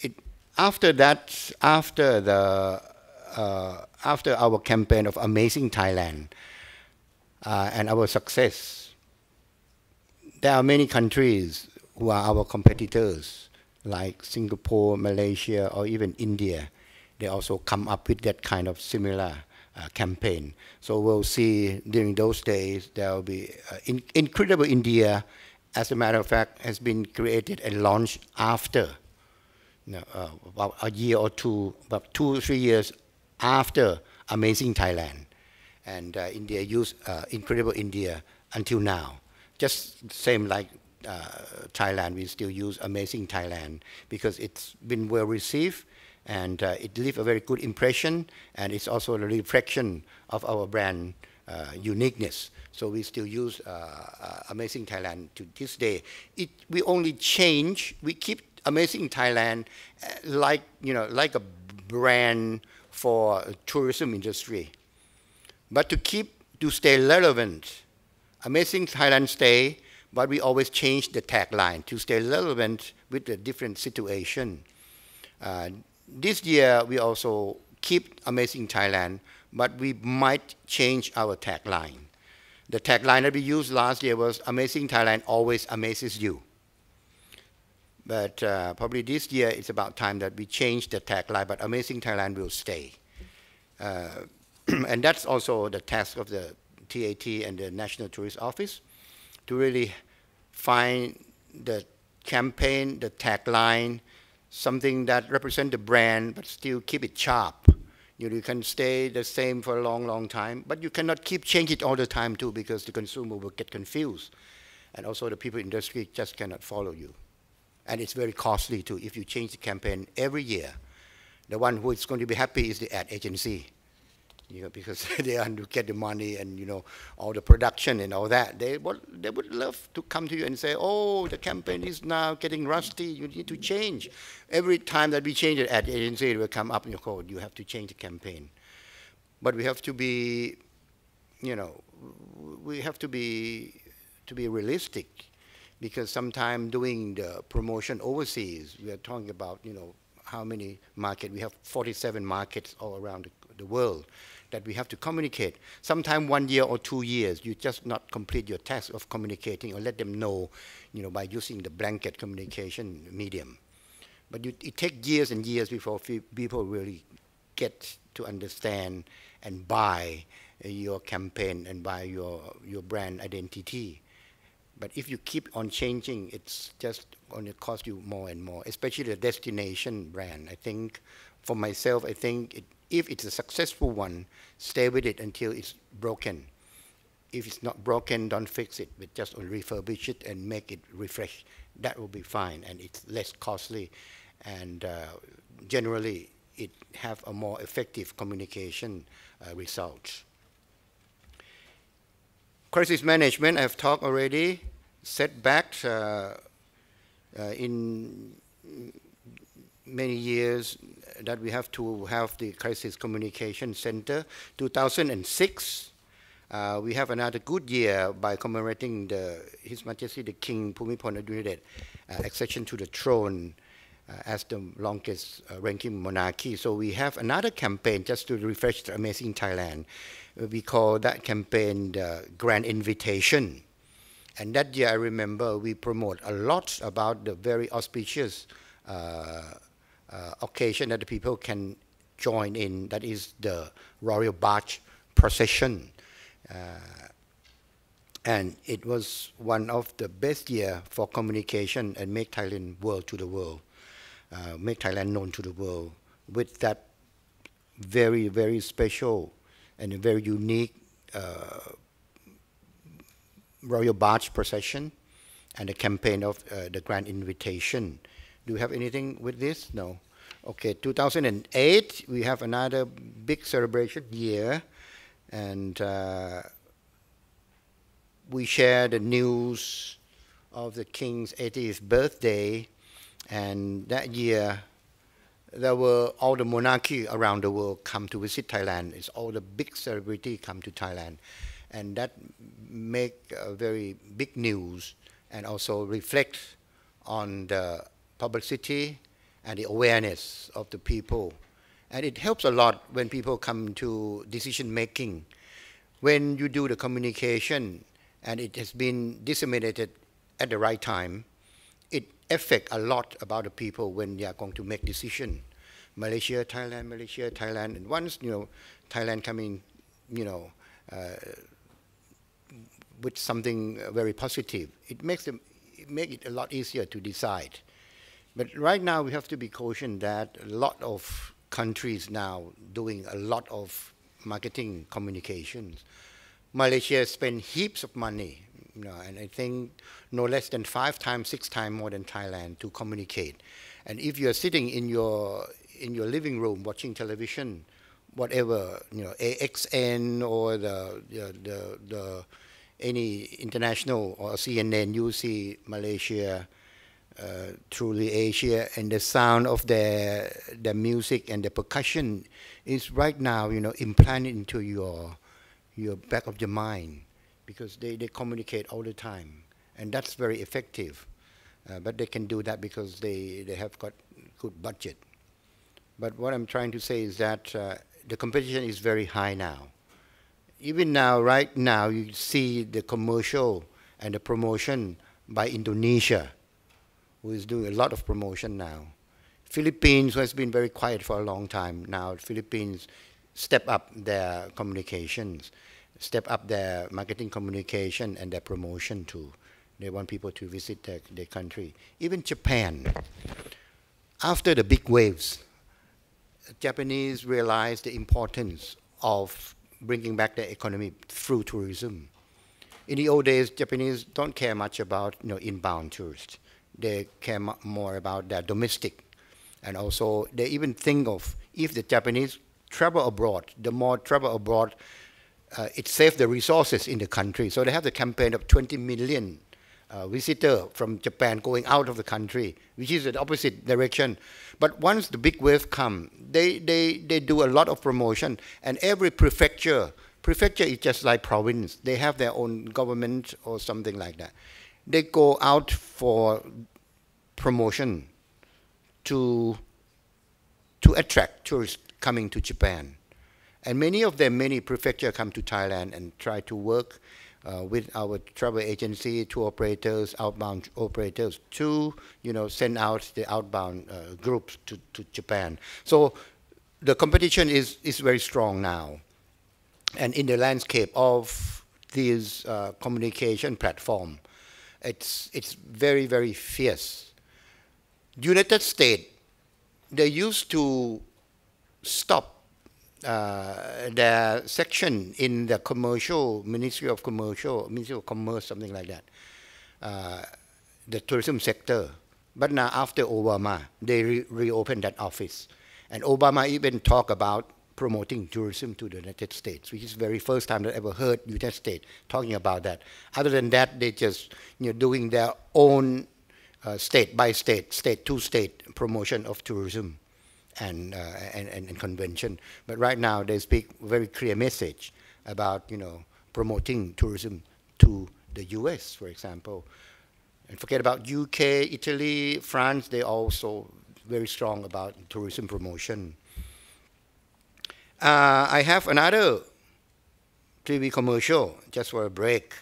it, after that, after the uh, after our campaign of Amazing Thailand uh, and our success, there are many countries who are our competitors, like Singapore, Malaysia, or even India. They also come up with that kind of similar uh, campaign. So we'll see during those days there will be uh, in, Incredible India as a matter of fact, has been created and launched after you know, uh, about a year or two, about two or three years after Amazing Thailand. And uh, India used uh, Incredible India until now. Just same like uh, Thailand, we still use Amazing Thailand because it's been well received and uh, it leaves a very good impression and it's also a reflection of our brand uh, uniqueness. So we still use uh, uh, Amazing Thailand to this day. It, we only change, we keep Amazing Thailand like, you know, like a brand for tourism industry. But to keep, to stay relevant, Amazing Thailand stay, but we always change the tagline to stay relevant with the different situation. Uh, this year, we also keep Amazing Thailand, but we might change our tagline. The tagline that we used last year was Amazing Thailand always amazes you. But uh, probably this year it's about time that we change the tagline, but Amazing Thailand will stay. Uh, and that's also the task of the TAT and the National Tourist Office to really find the campaign, the tagline, something that represents the brand, but still keep it sharp you, know, you can stay the same for a long, long time, but you cannot keep changing it all the time too because the consumer will get confused. And also the people industry just cannot follow you. And it's very costly too if you change the campaign every year. The one who is going to be happy is the ad agency you know, because they want to get the money and, you know, all the production and all that. They would, they would love to come to you and say, oh, the campaign is now getting rusty. You need to change. Every time that we change it at agency, it will come up in your code. You have to change the campaign. But we have to be, you know, we have to be, to be realistic because sometimes doing the promotion overseas, we are talking about, you know, how many markets, we have 47 markets all around the, the world that we have to communicate. Sometimes one year or two years, you just not complete your task of communicating or let them know, you know, by using the blanket communication medium. But you, it takes years and years before people really get to understand and buy your campaign and buy your, your brand identity. But if you keep on changing, it's just going to cost you more and more, especially the destination brand. I think for myself, I think it, if it's a successful one, stay with it until it's broken. If it's not broken, don't fix it, but just refurbish it and make it refresh. That will be fine, and it's less costly, and uh, generally it have a more effective communication uh, results. Crisis management, I've talked already. Setbacks uh, uh in many years that we have to have the Crisis Communication Center. 2006, uh, we have another good year by commemorating the, His Majesty the King Bhumibol Adulyadej uh, accession to the throne uh, as the longest uh, ranking monarchy. So we have another campaign just to refresh the amazing Thailand. We call that campaign the Grand Invitation. And that year, I remember we promote a lot about the very auspicious uh, occasion that the people can join in. That is the royal barge procession. Uh, and it was one of the best year for communication and make Thailand world to the world, uh, make Thailand known to the world with that very, very special and very unique uh, royal barge procession and the campaign of uh, the grand invitation. Do you have anything with this? No. Okay, 2008, we have another big celebration year, and uh, we share the news of the king's 80th birthday, and that year there were all the monarchy around the world come to visit Thailand. It's all the big celebrity come to Thailand, and that make a very big news and also reflect on the publicity and the awareness of the people. And it helps a lot when people come to decision making. When you do the communication and it has been disseminated at the right time, it affects a lot about the people when they are going to make decision. Malaysia, Thailand, Malaysia, Thailand, and once you know Thailand coming, you know, uh, with something very positive, it makes them it make it a lot easier to decide. But right now we have to be cautioned that a lot of countries now doing a lot of marketing communications. Malaysia spend heaps of money, you know, and I think no less than five times, six times more than Thailand to communicate. And if you're sitting in your in your living room watching television, whatever you know, AXN or the the the, the any international or CNN, you see Malaysia, truly Asia, and the sound of their the music and the percussion is right now, you know, implanted into your your back of your mind because they, they communicate all the time, and that's very effective. Uh, but they can do that because they, they have got good budget. But what I'm trying to say is that uh, the competition is very high now even now, right now, you see the commercial and the promotion by Indonesia, who is doing a lot of promotion now. Philippines, who has been very quiet for a long time now, Philippines step up their communications, step up their marketing communication and their promotion too. They want people to visit their, their country. Even Japan, after the big waves, Japanese realized the importance of bringing back their economy through tourism. In the old days, Japanese don't care much about you know, inbound tourists. They care more about their domestic. And also, they even think of if the Japanese travel abroad, the more travel abroad, uh, it saves the resources in the country. So they have the campaign of 20 million uh, visitor from Japan going out of the country, which is the opposite direction. But once the big wave come, they, they, they do a lot of promotion, and every prefecture, prefecture is just like province. They have their own government or something like that. They go out for promotion to to attract tourists coming to Japan. And many of them, many prefecture come to Thailand and try to work uh, with our travel agency, tour operators, outbound operators to, you know, send out the outbound uh, groups to, to Japan. So the competition is, is very strong now. And in the landscape of these uh, communication platform, it's, it's very, very fierce. The United States, they used to stop uh, the section in the commercial Ministry of Commercial, Ministry of Commerce, something like that, uh, the tourism sector. But now after Obama, they re reopened that office, and Obama even talked about promoting tourism to the United States, which is the very first time that I ever heard United States talking about that. Other than that, they just you know doing their own uh, state by state, state to state promotion of tourism and, uh, and, and, and, convention. But right now they speak very clear message about, you know, promoting tourism to the US, for example. And forget about UK, Italy, France, they also very strong about tourism promotion. Uh, I have another TV commercial just for a break.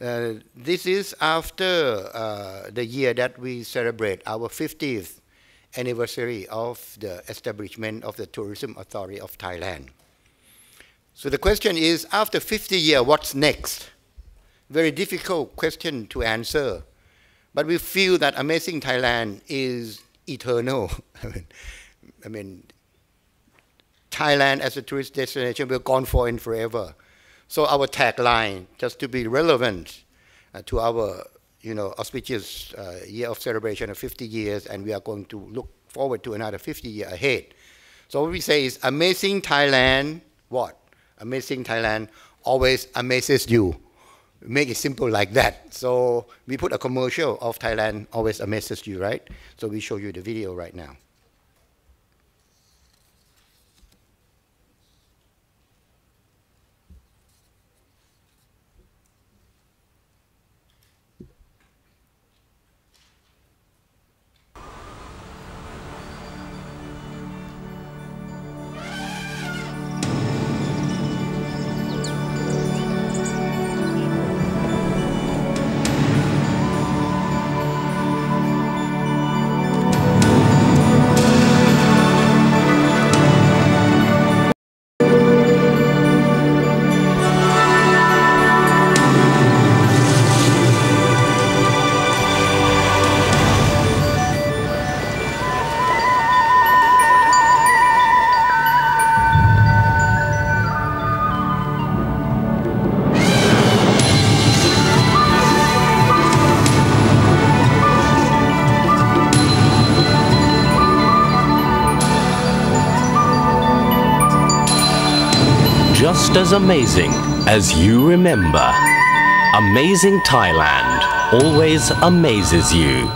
Uh, this is after uh, the year that we celebrate our 50th anniversary of the establishment of the Tourism Authority of Thailand. So the question is, after 50 years, what's next? Very difficult question to answer. But we feel that Amazing Thailand is eternal. I mean, I mean Thailand as a tourist destination will gone for in forever. So our tagline, just to be relevant uh, to our, you know, auspicious uh, year of celebration of 50 years, and we are going to look forward to another 50 year ahead. So what we say is amazing Thailand, what? Amazing Thailand always amazes you. Make it simple like that. So we put a commercial of Thailand always amazes you, right? So we show you the video right now. Just as amazing as you remember. Amazing Thailand always amazes you.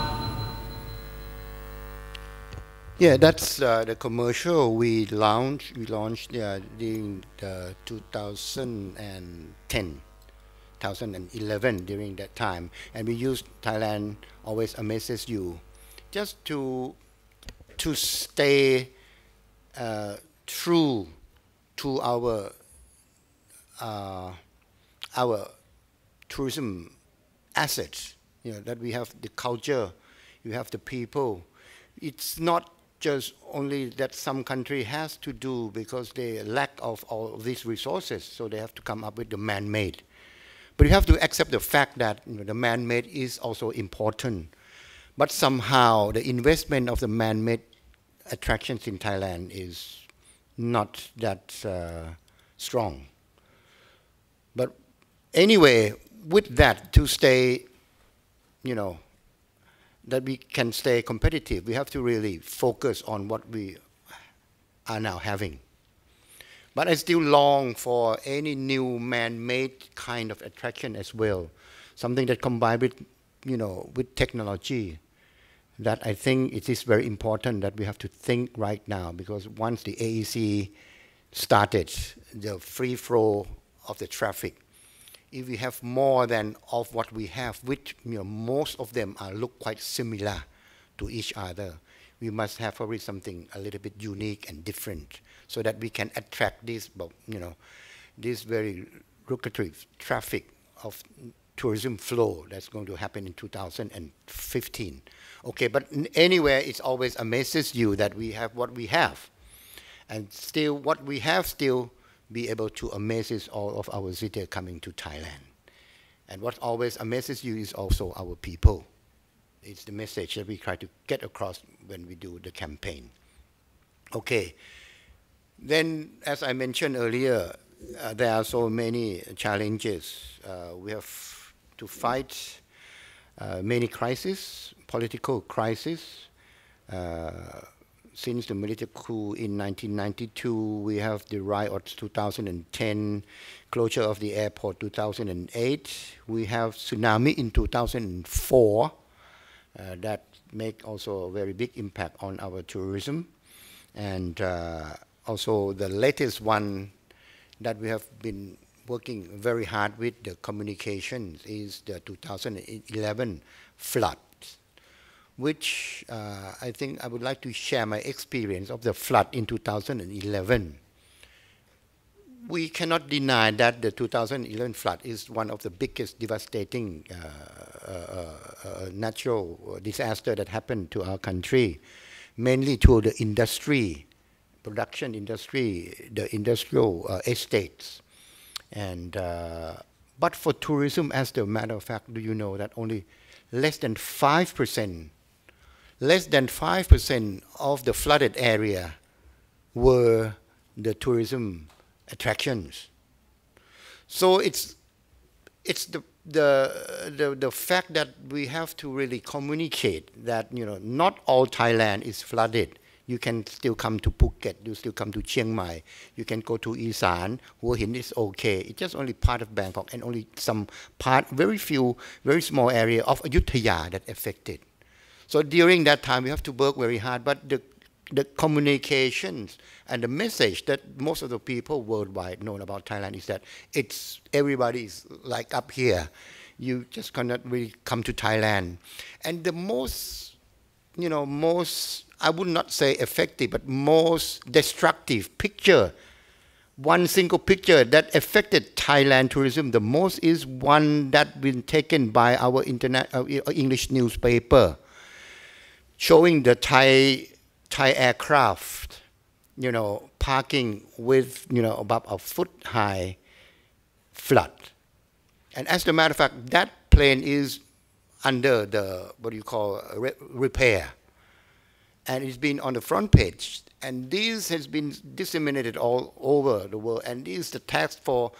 Yeah, that's uh, the commercial we launched. We launched uh, during the 2010, 2011 during that time, and we used Thailand always amazes you, just to to stay uh, true to our our tourism assets. You know that we have the culture, you have the people. It's not just only that some country has to do because they lack of all these resources, so they have to come up with the man-made. But you have to accept the fact that you know, the man-made is also important. But somehow the investment of the man-made attractions in Thailand is not that uh, strong. Anyway, with that, to stay, you know, that we can stay competitive, we have to really focus on what we are now having. But I still long for any new man-made kind of attraction as well, something that combined with, you know, with technology. That I think it is very important that we have to think right now because once the AEC started, the free flow of the traffic. If we have more than of what we have, which you know, most of them are look quite similar to each other, we must have probably something a little bit unique and different so that we can attract this, you know, this very lucrative traffic of tourism flow that's going to happen in 2015. Okay, but anywhere it always amazes you that we have what we have. And still, what we have still be able to amaze all of our visitors coming to Thailand. And what always amazes you is also our people. It's the message that we try to get across when we do the campaign. Okay. Then, as I mentioned earlier, uh, there are so many challenges. Uh, we have to fight uh, many crises, political crises, uh, since the military coup in 1992, we have the riots 2010, closure of the airport 2008. We have tsunami in 2004 uh, that make also a very big impact on our tourism. And uh, also the latest one that we have been working very hard with the communications is the 2011 flood which uh, I think I would like to share my experience of the flood in 2011. We cannot deny that the 2011 flood is one of the biggest devastating uh, uh, uh natural disaster that happened to our country, mainly to the industry, production industry, the industrial uh, estates. And, uh, but for tourism, as a matter of fact, do you know that only less than 5% less than 5% of the flooded area were the tourism attractions. So it's it's the the, the the fact that we have to really communicate that you know not all Thailand is flooded. You can still come to Phuket, you still come to Chiang Mai, you can go to Isan, Hua Hin is okay. It's just only part of Bangkok and only some part, very few, very small area of Ayutthaya that affected. So during that time, we have to work very hard, but the the communications and the message that most of the people worldwide know about Thailand is that it's everybody's like up here. You just cannot really come to Thailand. And the most, you know, most, I would not say effective, but most destructive picture, one single picture that affected Thailand tourism the most is one that been taken by our internet, uh, English newspaper showing the Thai Thai aircraft, you know, parking with, you know, about a foot high flood. And as a matter of fact, that plane is under the, what do you call, re repair. And it's been on the front page. And this has been disseminated all over the world. And this is the task for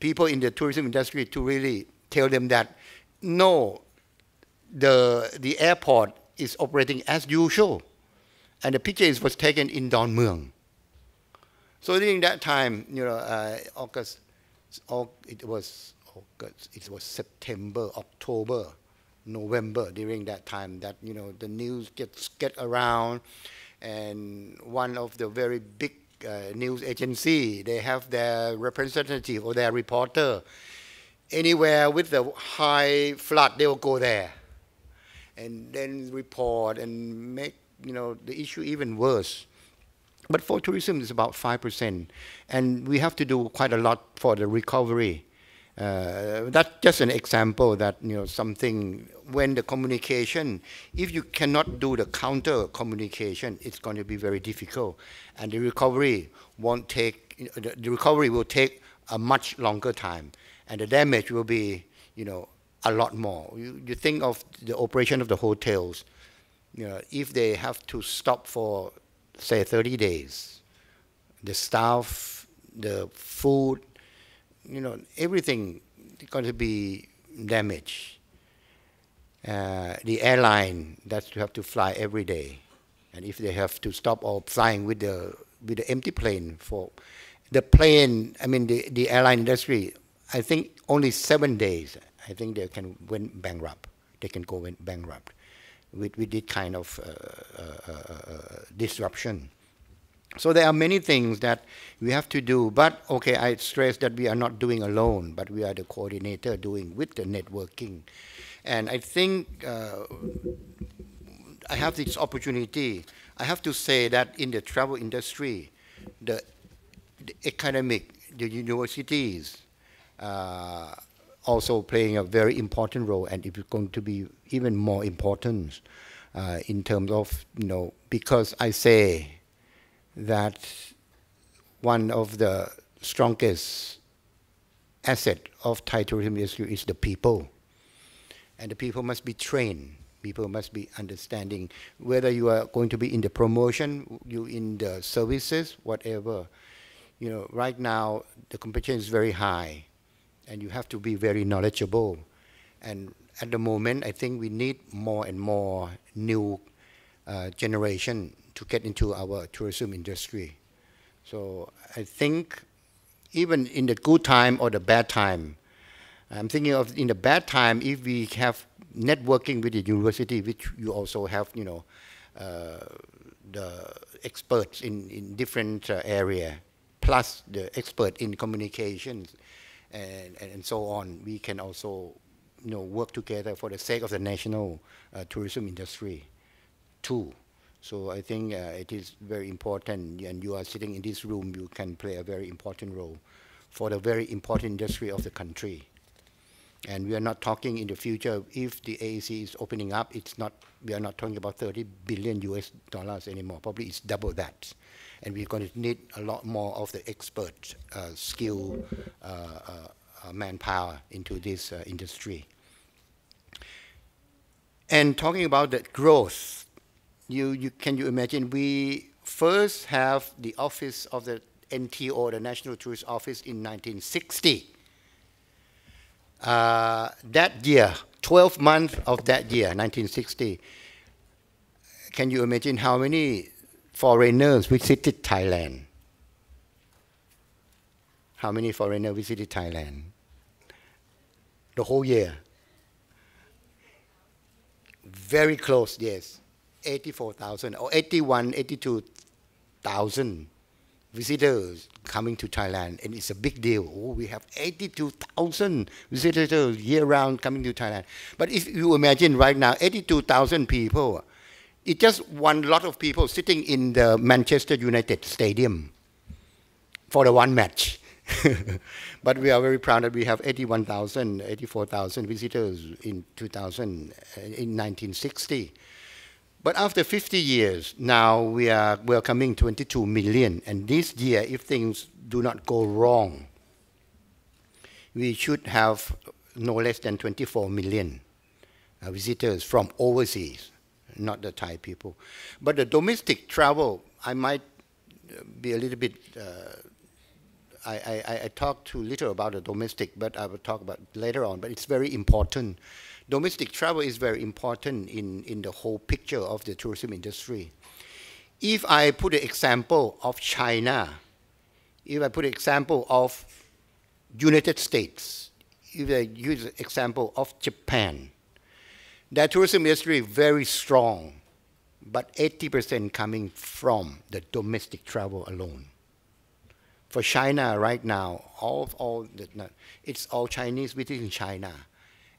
people in the tourism industry to really tell them that no, the, the airport is operating as usual and the picture is, was taken in Don Mueang. So during that time, you know, uh, August, it was August, it was September, October, November. During that time, that you know, the news gets get around, and one of the very big uh, news agency, they have their representative or their reporter. Anywhere with the high flood, they will go there, and then report and make you know, the issue even worse. But for tourism, it's about 5%. And we have to do quite a lot for the recovery. Uh, that's just an example that, you know, something, when the communication, if you cannot do the counter communication, it's going to be very difficult. And the recovery won't take, the, the recovery will take a much longer time. And the damage will be, you know, a lot more. You, you think of the operation of the hotels you know, if they have to stop for, say, 30 days, the staff, the food, you know, everything is going to be damaged. Uh, the airline that you have to fly every day, and if they have to stop or flying with the with the empty plane for the plane, I mean the, the airline industry, I think only seven days. I think they can went bankrupt. They can go bankrupt with, with this kind of uh, uh, uh, disruption. So there are many things that we have to do, but okay, I stress that we are not doing alone, but we are the coordinator doing with the networking. And I think uh, I have this opportunity. I have to say that in the travel industry, the, the academic, the universities, uh, also playing a very important role, and it's going to be even more important uh, in terms of, you know, because I say that one of the strongest asset of Thai tourism industry is the people. And the people must be trained. People must be understanding whether you are going to be in the promotion, you in the services, whatever. You know, right now the competition is very high and you have to be very knowledgeable. And at the moment, I think we need more and more new uh, generation to get into our tourism industry. So I think even in the good time or the bad time, I'm thinking of in the bad time, if we have networking with the university, which you also have, you know, uh, the experts in, in different uh, area, plus the expert in communications, and, and so on, we can also you know, work together for the sake of the national uh, tourism industry too. So I think uh, it is very important, and you are sitting in this room, you can play a very important role for the very important industry of the country. And we are not talking in the future, if the AEC is opening up, it's not, we are not talking about 30 billion US dollars anymore, probably it's double that and we're going to need a lot more of the expert uh, skill uh, uh, manpower into this industry. And talking about the growth, you, you, can you imagine we first have the office of the NTO, the National Tourist Office, in 1960. Uh, that year, 12 months of that year, 1960, can you imagine how many foreigners visited Thailand? How many foreigners visited Thailand? The whole year. Very close, yes. 84,000 or 81, 82,000 visitors coming to Thailand, and it's a big deal. Oh, we have 82,000 visitors year round coming to Thailand. But if you imagine right now, 82,000 people, it's just one lot of people sitting in the Manchester United Stadium for the one match. but we are very proud that we have 81,000, 84,000 visitors in 2000, uh, in 1960. But after 50 years, now we are welcoming 22 million. And this year, if things do not go wrong, we should have no less than 24 million uh, visitors from overseas, not the Thai people. But the domestic travel, I might uh, be a little bit, uh, I, I, I talked too little about the domestic, but I will talk about later on, but it's very important domestic travel is very important in, in the whole picture of the tourism industry. If I put an example of China, if I put an example of United States, if I use an example of Japan, the tourism industry is very strong, but 80% coming from the domestic travel alone. For China right now, all, all the, it's all Chinese within China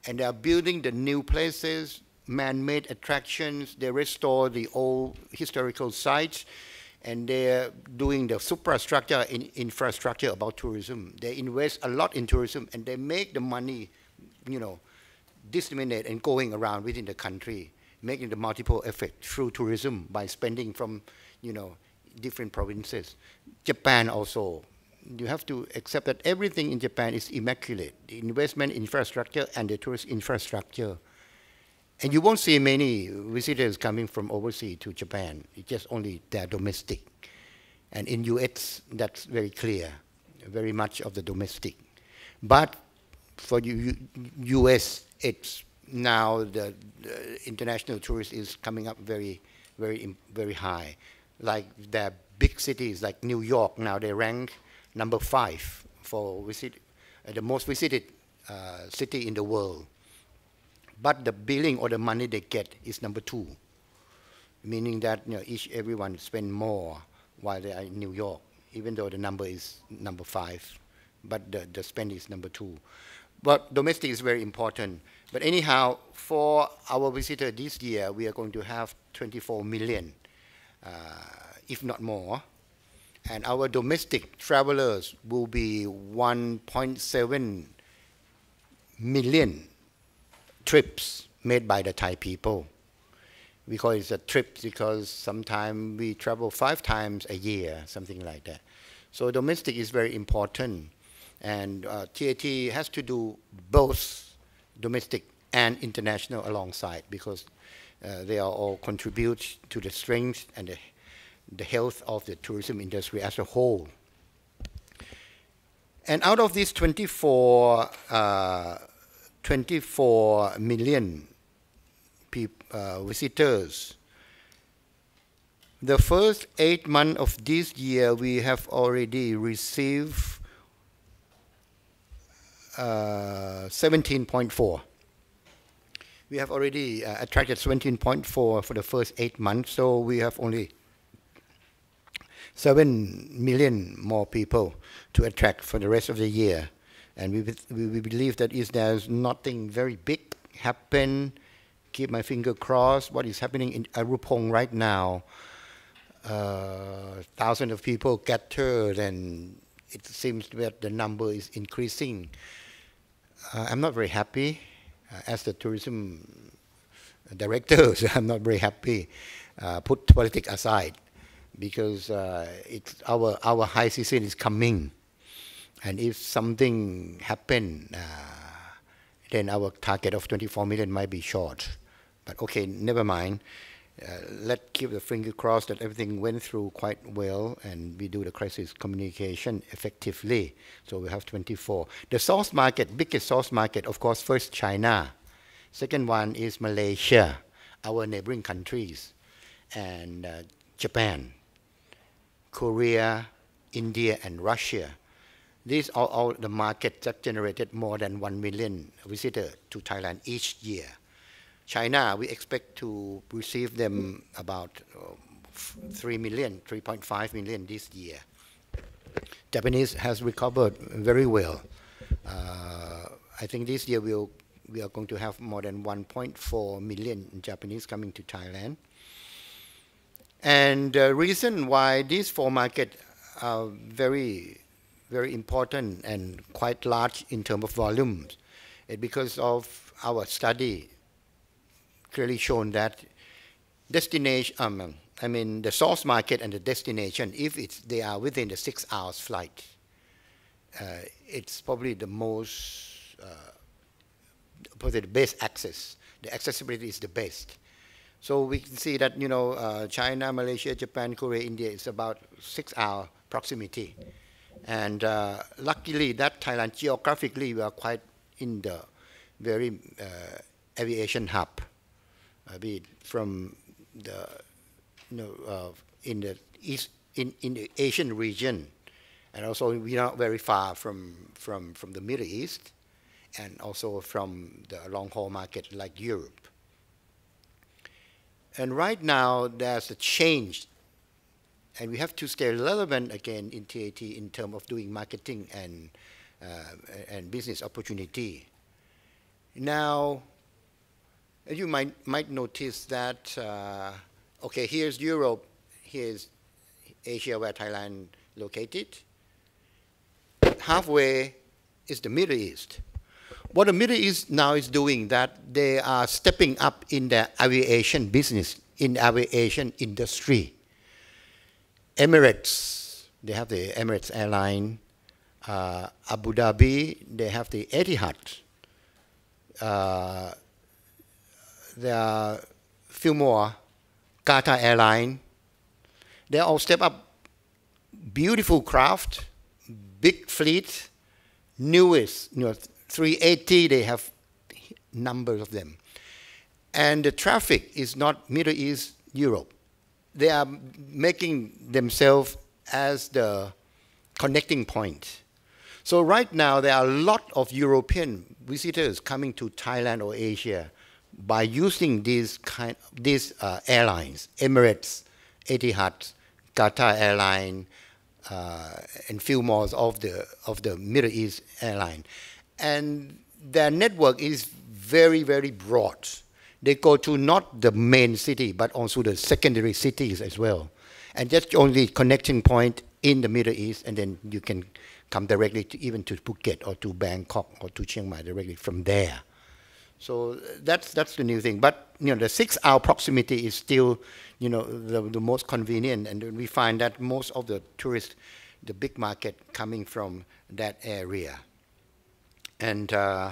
and they are building the new places, man-made attractions. They restore the old historical sites, and they're doing the superstructure in infrastructure about tourism. They invest a lot in tourism, and they make the money, you know, disseminate and going around within the country, making the multiple effect through tourism by spending from, you know, different provinces. Japan also you have to accept that everything in Japan is immaculate, the investment infrastructure and the tourist infrastructure. And you won't see many visitors coming from overseas to Japan. It's just only their domestic. And in US, that's very clear, very much of the domestic. But for U US, it's now the, the international tourist is coming up very, very, very high. Like the big cities like New York, now they rank number five for visit, uh, the most visited uh, city in the world. But the billing or the money they get is number two, meaning that you know, each everyone spend more while they are in New York, even though the number is number five, but the, the spend is number two. But domestic is very important. But anyhow, for our visitor this year, we are going to have 24 million, uh, if not more and our domestic travelers will be 1.7 million trips made by the Thai people. We call it a trip because sometimes we travel five times a year, something like that. So domestic is very important. And uh, TAT has to do both domestic and international alongside because uh, they are all contribute to the strength and the the health of the tourism industry as a whole. And out of these 24, uh, 24 million uh, visitors, the first eight months of this year, we have already received 17.4. We have already uh, attracted 17.4 for the first eight months, so we have only 7 million more people to attract for the rest of the year. And we, we, we believe that if there's nothing very big happen, keep my finger crossed, what is happening in Urupong right now, uh, thousands of people gathered and it seems that the number is increasing. Uh, I'm not very happy uh, as the tourism director, so I'm not very happy. Uh, put politics aside because it's our our high season is coming, and if something happen, then our target of 24 million might be short. But okay, never mind. Uh, let keep the finger crossed that everything went through quite well and we do the crisis communication effectively. So we have 24. The source market, biggest source market, of course, first China. Second one is Malaysia, our neighboring countries, and uh, Japan, Korea, India, and Russia. These are all the markets that generated more than 1 million visitors to Thailand each year. China, we expect to receive them about uh, 3 million, 3.5 million this year. Japanese has recovered very well. Uh, I think this year we'll, we are going to have more than 1.4 million Japanese coming to Thailand. And the reason why these four markets are very, very important and quite large in terms of volumes is because of our study clearly shown that destination, um, I mean, the source market and the destination, if it's, they are within the six hours flight, uh, it's probably the most, uh, probably the best access. The accessibility is the best. So we can see that, you know, uh, China, Malaysia, Japan, Korea, India is about six hour proximity. And uh, luckily that Thailand, geographically, we are quite in the very uh, aviation hub a mean, from the you know uh, in the east in, in the Asian region, and also we are not very far from from from the Middle East, and also from the long haul market like Europe. And right now there's a change, and we have to stay relevant again in TAT in terms of doing marketing and uh, and business opportunity. Now you might, might notice that, uh, okay, here's Europe, here's Asia where Thailand located. Halfway is the Middle East. What the Middle East now is doing that they are stepping up in the aviation business, in aviation industry. Emirates, they have the Emirates airline. Uh, Abu Dhabi, they have the Etihad. Uh, there are a few more, Qatar Airline. They all step up beautiful craft, big fleet, newest, you know, 380, they have numbers of them. And the traffic is not Middle East, Europe. They are making themselves as the connecting point. So right now, there are a lot of European visitors coming to Thailand or Asia by using these kind these uh, airlines, Emirates, Etihad, Qatar Airline, uh, and few more of the of the Middle East airline, and their network is very very broad. They go to not the main city but also the secondary cities as well, and that's only connecting point in the Middle East, and then you can come directly to even to Phuket or to Bangkok or to Chiang Mai directly from there. So that's that's the new thing. But you know, the six-hour proximity is still, you know, the, the most convenient, and we find that most of the tourists, the big market, coming from that area. And uh,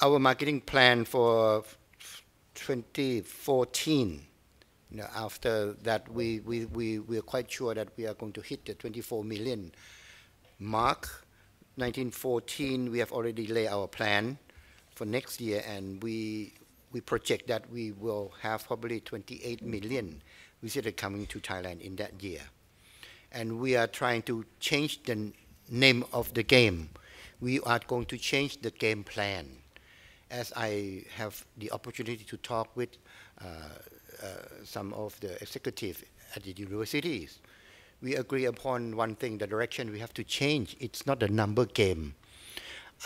our marketing plan for 2014. You know, after that, we, we, we, we are quite sure that we are going to hit the 24 million mark 1914, we have already laid our plan for next year, and we we project that we will have probably 28 million visitors coming to Thailand in that year. And we are trying to change the name of the game. We are going to change the game plan. As I have the opportunity to talk with uh, uh, some of the executives at the universities, we agree upon one thing, the direction we have to change. It's not a number game.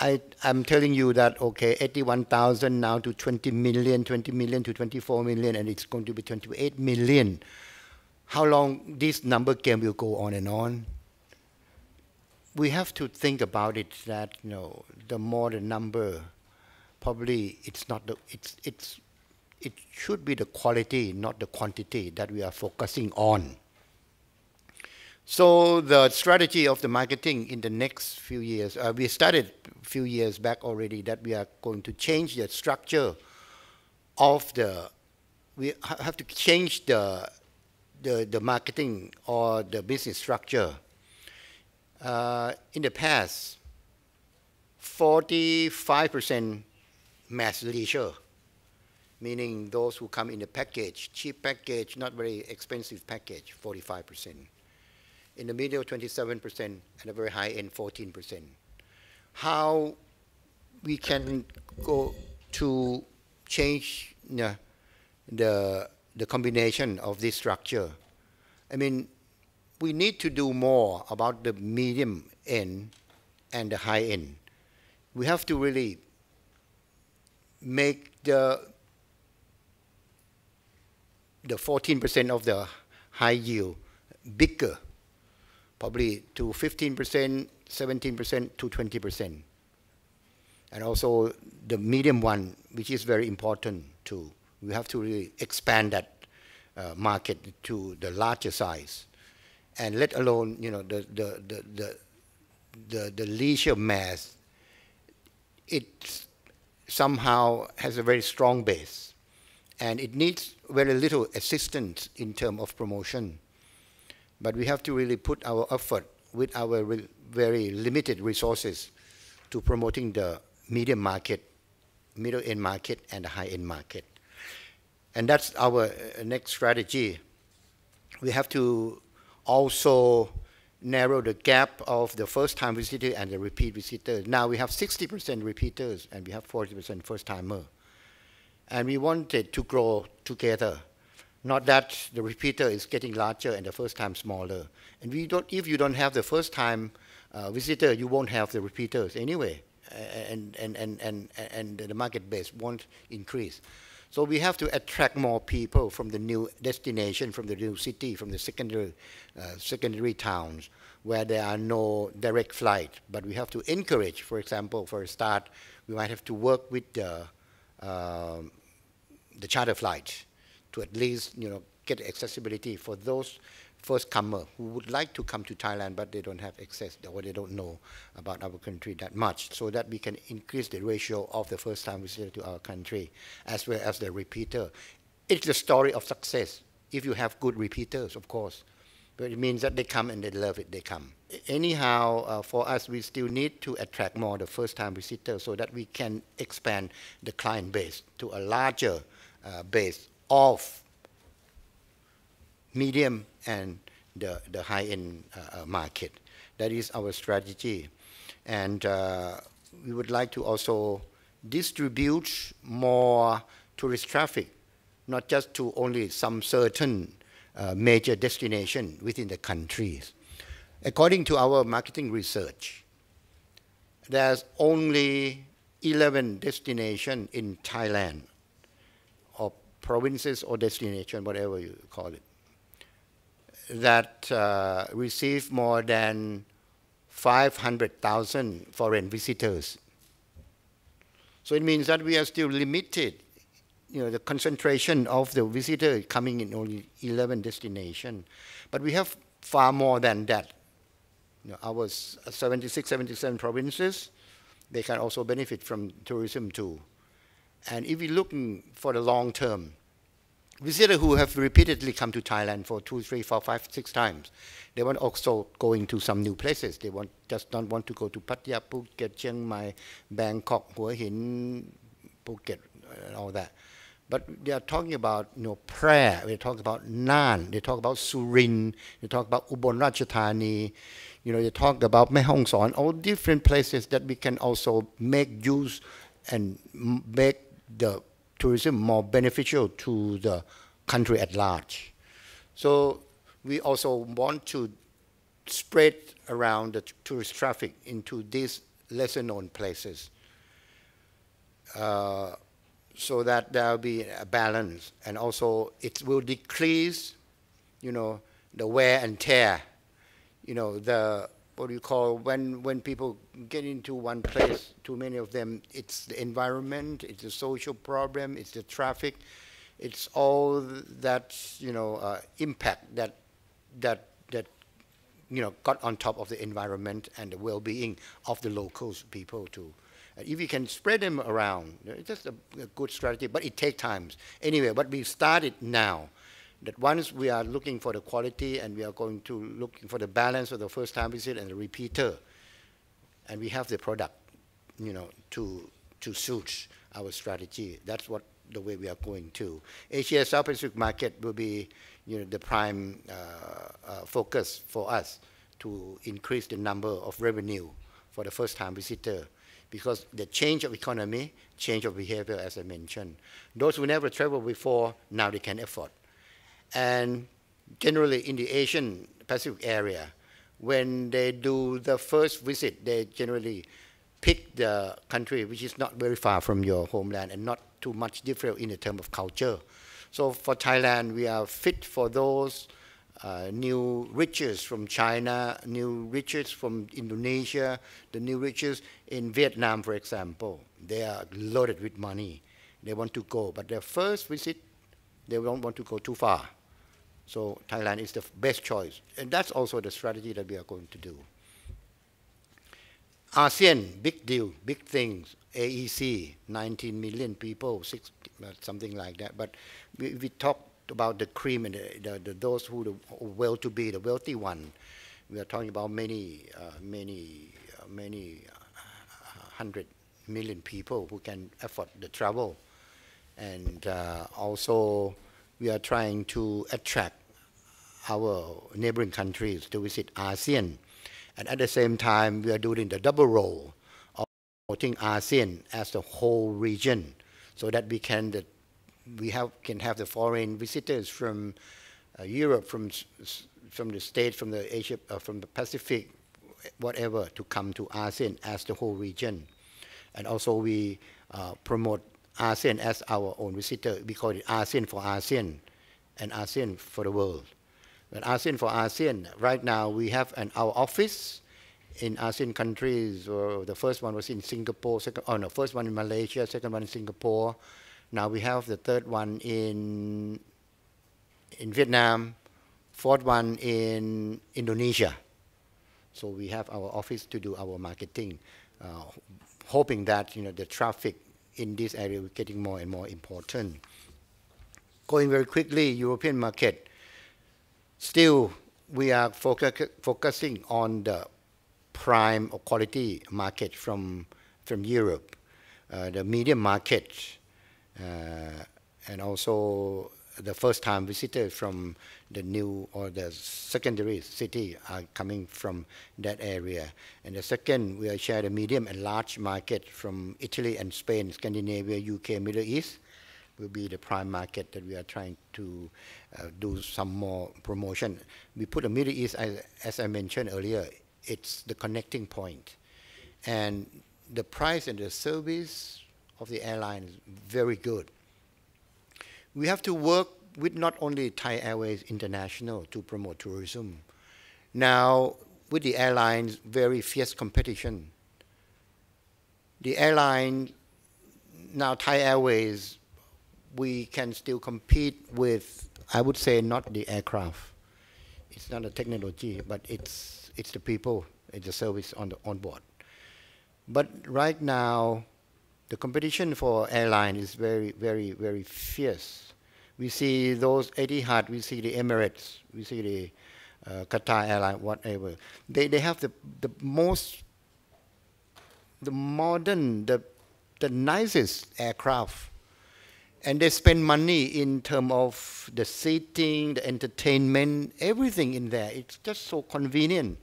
I, I'm telling you that, okay, 81,000 now to 20 million, 20 million to 24 million, and it's going to be 28 million. How long this number game will go on and on? We have to think about it that, you know, the more the number, probably it's not the, it's, it's, it should be the quality, not the quantity that we are focusing on. So the strategy of the marketing in the next few years, uh, we started a few years back already that we are going to change the structure of the, we have to change the, the, the marketing or the business structure. Uh, in the past, 45% mass leisure, meaning those who come in the package, cheap package, not very expensive package, 45%. In the middle, 27%, and a very high end, 14%. How we can go to change the, the, combination of this structure. I mean, we need to do more about the medium end and the high end. We have to really make the the 14% of the high yield bigger, probably to 15%, 17% to 20% and also the medium one, which is very important too. We have to really expand that uh, market to the larger size, and let alone you know the the the the the, the leisure mass. It somehow has a very strong base, and it needs very little assistance in terms of promotion. But we have to really put our effort with our very limited resources to promoting the medium market, middle end market, and the high end market. And that's our uh, next strategy. We have to also narrow the gap of the first time visitor and the repeat visitor. Now we have 60% repeaters and we have 40% first timer. And we wanted to grow together. Not that the repeater is getting larger and the first time smaller. And we don't, if you don't have the first time uh, visitor, you won't have the repeaters anyway and, and, and, and, and the market base won't increase. So we have to attract more people from the new destination, from the new city, from the secondary, uh, secondary towns where there are no direct flight. But we have to encourage, for example, for a start, we might have to work with the, uh, the charter flights to at least you know, get accessibility for those first comer who would like to come to Thailand but they don't have access or they don't know about our country that much so that we can increase the ratio of the first time visitor to our country as well as the repeater. It's the story of success if you have good repeaters of course but it means that they come and they love it they come. Anyhow uh, for us we still need to attract more the first time visitors so that we can expand the client base to a larger uh, base of medium and the, the high-end uh, uh, market. That is our strategy. And uh, we would like to also distribute more tourist traffic, not just to only some certain uh, major destination within the countries. According to our marketing research, there's only 11 destinations in Thailand, provinces or destination, whatever you call it, that uh, received more than 500,000 foreign visitors. So it means that we are still limited. You know, the concentration of the visitor coming in only 11 destinations. But we have far more than that. You know, our 76, 77 provinces, they can also benefit from tourism too. And if we're looking for the long term, visitors who have repeatedly come to Thailand for two, three, four, five, six times, they want also going to some new places. They want just don't want to go to Pattaya, Phuket, Chiang Mai, Bangkok, Hua Hin, Phuket, and all that. But they are talking about you know Phrae. They talk about Nan. They talk about Surin. They talk about Ubon Ratchathani. You know, they talk about Mae Hong Son. All different places that we can also make use and make the tourism more beneficial to the country at large. So we also want to spread around the tourist traffic into these lesser known places uh, so that there will be a balance and also it will decrease you know the wear and tear you know the what do you call when when people get into one place too many of them it's the environment it's the social problem it's the traffic it's all that you know uh, impact that that that you know got on top of the environment and the well-being of the locals people too if you can spread them around, it's just a, a good strategy, but it takes time. Anyway, but we started now that once we are looking for the quality and we are going to looking for the balance of the first time visit and the repeater, and we have the product, you know, to to suit our strategy. That's what the way we are going to. Asia South Pacific market will be, you know, the prime uh, uh, focus for us to increase the number of revenue for the first time visitor because the change of economy, change of behavior, as I mentioned. Those who never traveled before, now they can afford. And generally in the Asian Pacific area, when they do the first visit, they generally pick the country which is not very far from your homeland and not too much different in the term of culture. So for Thailand, we are fit for those uh, new riches from China, new riches from Indonesia, the new riches in Vietnam, for example. They are loaded with money. They want to go, but their first visit, they don't want to go too far. So Thailand is the best choice. And that's also the strategy that we are going to do. ASEAN, big deal, big things. AEC, 19 million people, six, uh, something like that. But we, we talked about the cream and the, the, the, those who the well-to-be, the wealthy one. We are talking about many, uh, many, uh, many uh, hundred million people who can afford the travel. And uh, also, we are trying to attract our neighboring countries to visit ASEAN. And at the same time, we are doing the double role of promoting ASEAN as the whole region so that we can, the, we have, can have the foreign visitors from uh, Europe, from, from the States, from the Asia, uh, from the Pacific, whatever, to come to ASEAN as the whole region. And also we uh, promote ASEAN as our own visitor. We call it ASEAN for ASEAN and ASEAN for the world. But ASEAN for ASEAN, right now we have an our office in ASEAN countries. Uh, the first one was in Singapore, second, oh no, first one in Malaysia, second one in Singapore. Now we have the third one in in Vietnam, fourth one in Indonesia. So we have our office to do our marketing, uh, hoping that you know the traffic in this area is getting more and more important. Going very quickly, European market. Still, we are focus, focusing on the prime or quality market from, from Europe, uh, the medium market, uh, and also the first time visitors from the new or the secondary city are coming from that area. And the second, we are share the medium and large market from Italy and Spain, Scandinavia, UK, Middle East will be the prime market that we are trying to uh, do some more promotion. We put the Middle East, as, as I mentioned earlier, it's the connecting point. And the price and the service of the airline is very good. We have to work with not only Thai Airways International to promote tourism. Now, with the airlines, very fierce competition. The airline, now Thai Airways, we can still compete with, I would say, not the aircraft. It's not the technology, but it's, it's the people, it's the service on, the, on board. But right now, the competition for airline is very, very, very fierce we see those Etihad, we see the Emirates, we see the uh, Qatar Airline, whatever. They, they have the, the most, the modern, the, the nicest aircraft. And they spend money in terms of the seating, the entertainment, everything in there. It's just so convenient.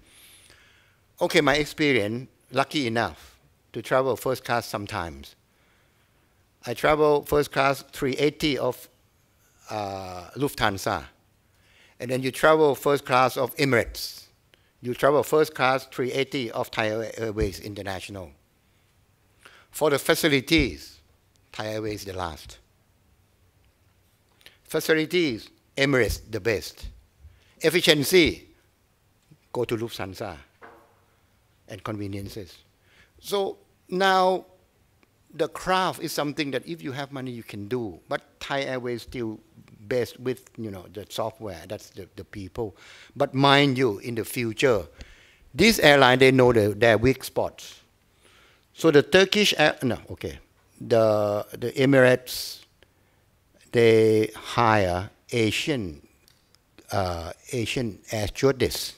Okay, my experience, lucky enough to travel first class sometimes. I travel first class 380 of uh, Lufthansa. And then you travel first class of Emirates. You travel first class 380 of Thai Airways International. For the facilities, Thai Airways the last. Facilities, Emirates the best. Efficiency, go to Lufthansa. And conveniences. So now the craft is something that if you have money you can do but thai airways still best with you know the software that's the, the people but mind you in the future this airline they know the, their weak spots So the Turkish, no, okay, the the Emirates, they hire Asian uh, Asian stewardess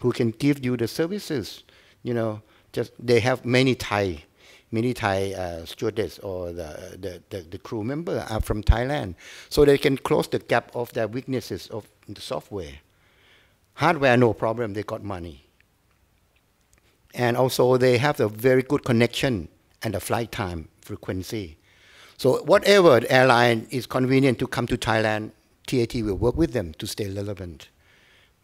who can give you the services. You know, just they have many Thai, many Thai uh, stewardess or the, the, the, the, crew member are from Thailand, so they can close the gap of their weaknesses of the software. Hardware, no problem. They got money, and also they have a very good connection and the flight time frequency. So whatever airline is convenient to come to Thailand, TAT will work with them to stay relevant.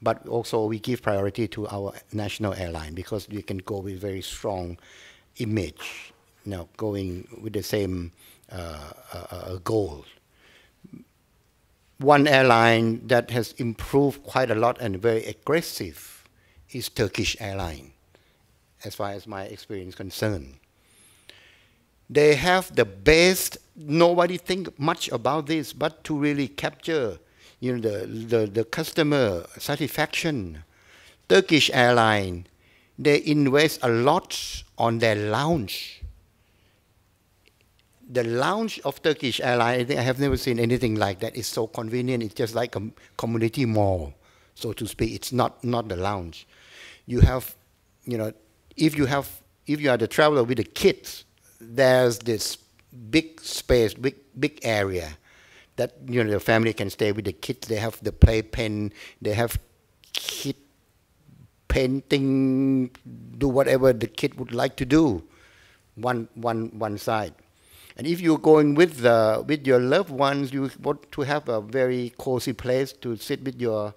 But also we give priority to our national airline because we can go with very strong image, you know, going with the same uh, uh, uh, goal. One airline that has improved quite a lot and very aggressive is Turkish Airline, as far as my experience is concerned. They have the best, nobody think much about this, but to really capture you know, the, the, the customer satisfaction. Turkish airline, they invest a lot on their lounge. The lounge of Turkish airline, I think I have never seen anything like that. It's so convenient. It's just like a community mall, so to speak. It's not, not the lounge. You have, you know, if you have, if you are the traveler with the kids, there's this big space, big, big area that you know the family can stay with the kids. They have the playpen. They have kid painting. Do whatever the kid would like to do. One one one side. And if you're going with the with your loved ones, you want to have a very cozy place to sit with your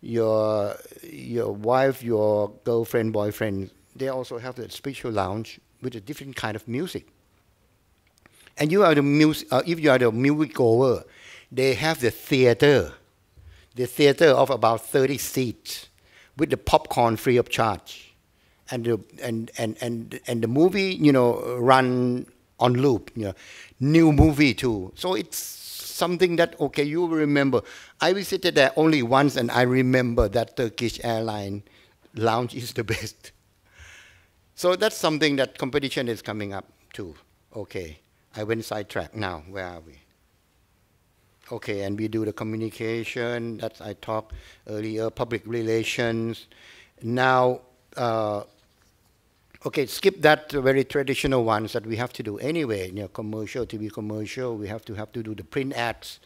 your your wife, your girlfriend, boyfriend. They also have the special lounge with a different kind of music. And you are the music, uh, if you are the music goer, they have the theater, the theater of about 30 seats with the popcorn free of charge. And the, and, and, and, and the movie, you know, run on loop, you know, new movie too. So it's something that, okay, you will remember. I visited there only once and I remember that Turkish airline lounge is the best. So that's something that competition is coming up to. Okay, I went sidetrack now. Where are we? Okay, and we do the communication that I talked earlier, public relations. Now, uh, okay, skip that very traditional ones that we have to do anyway. You know, commercial, TV commercial, we have to have to do the print ads.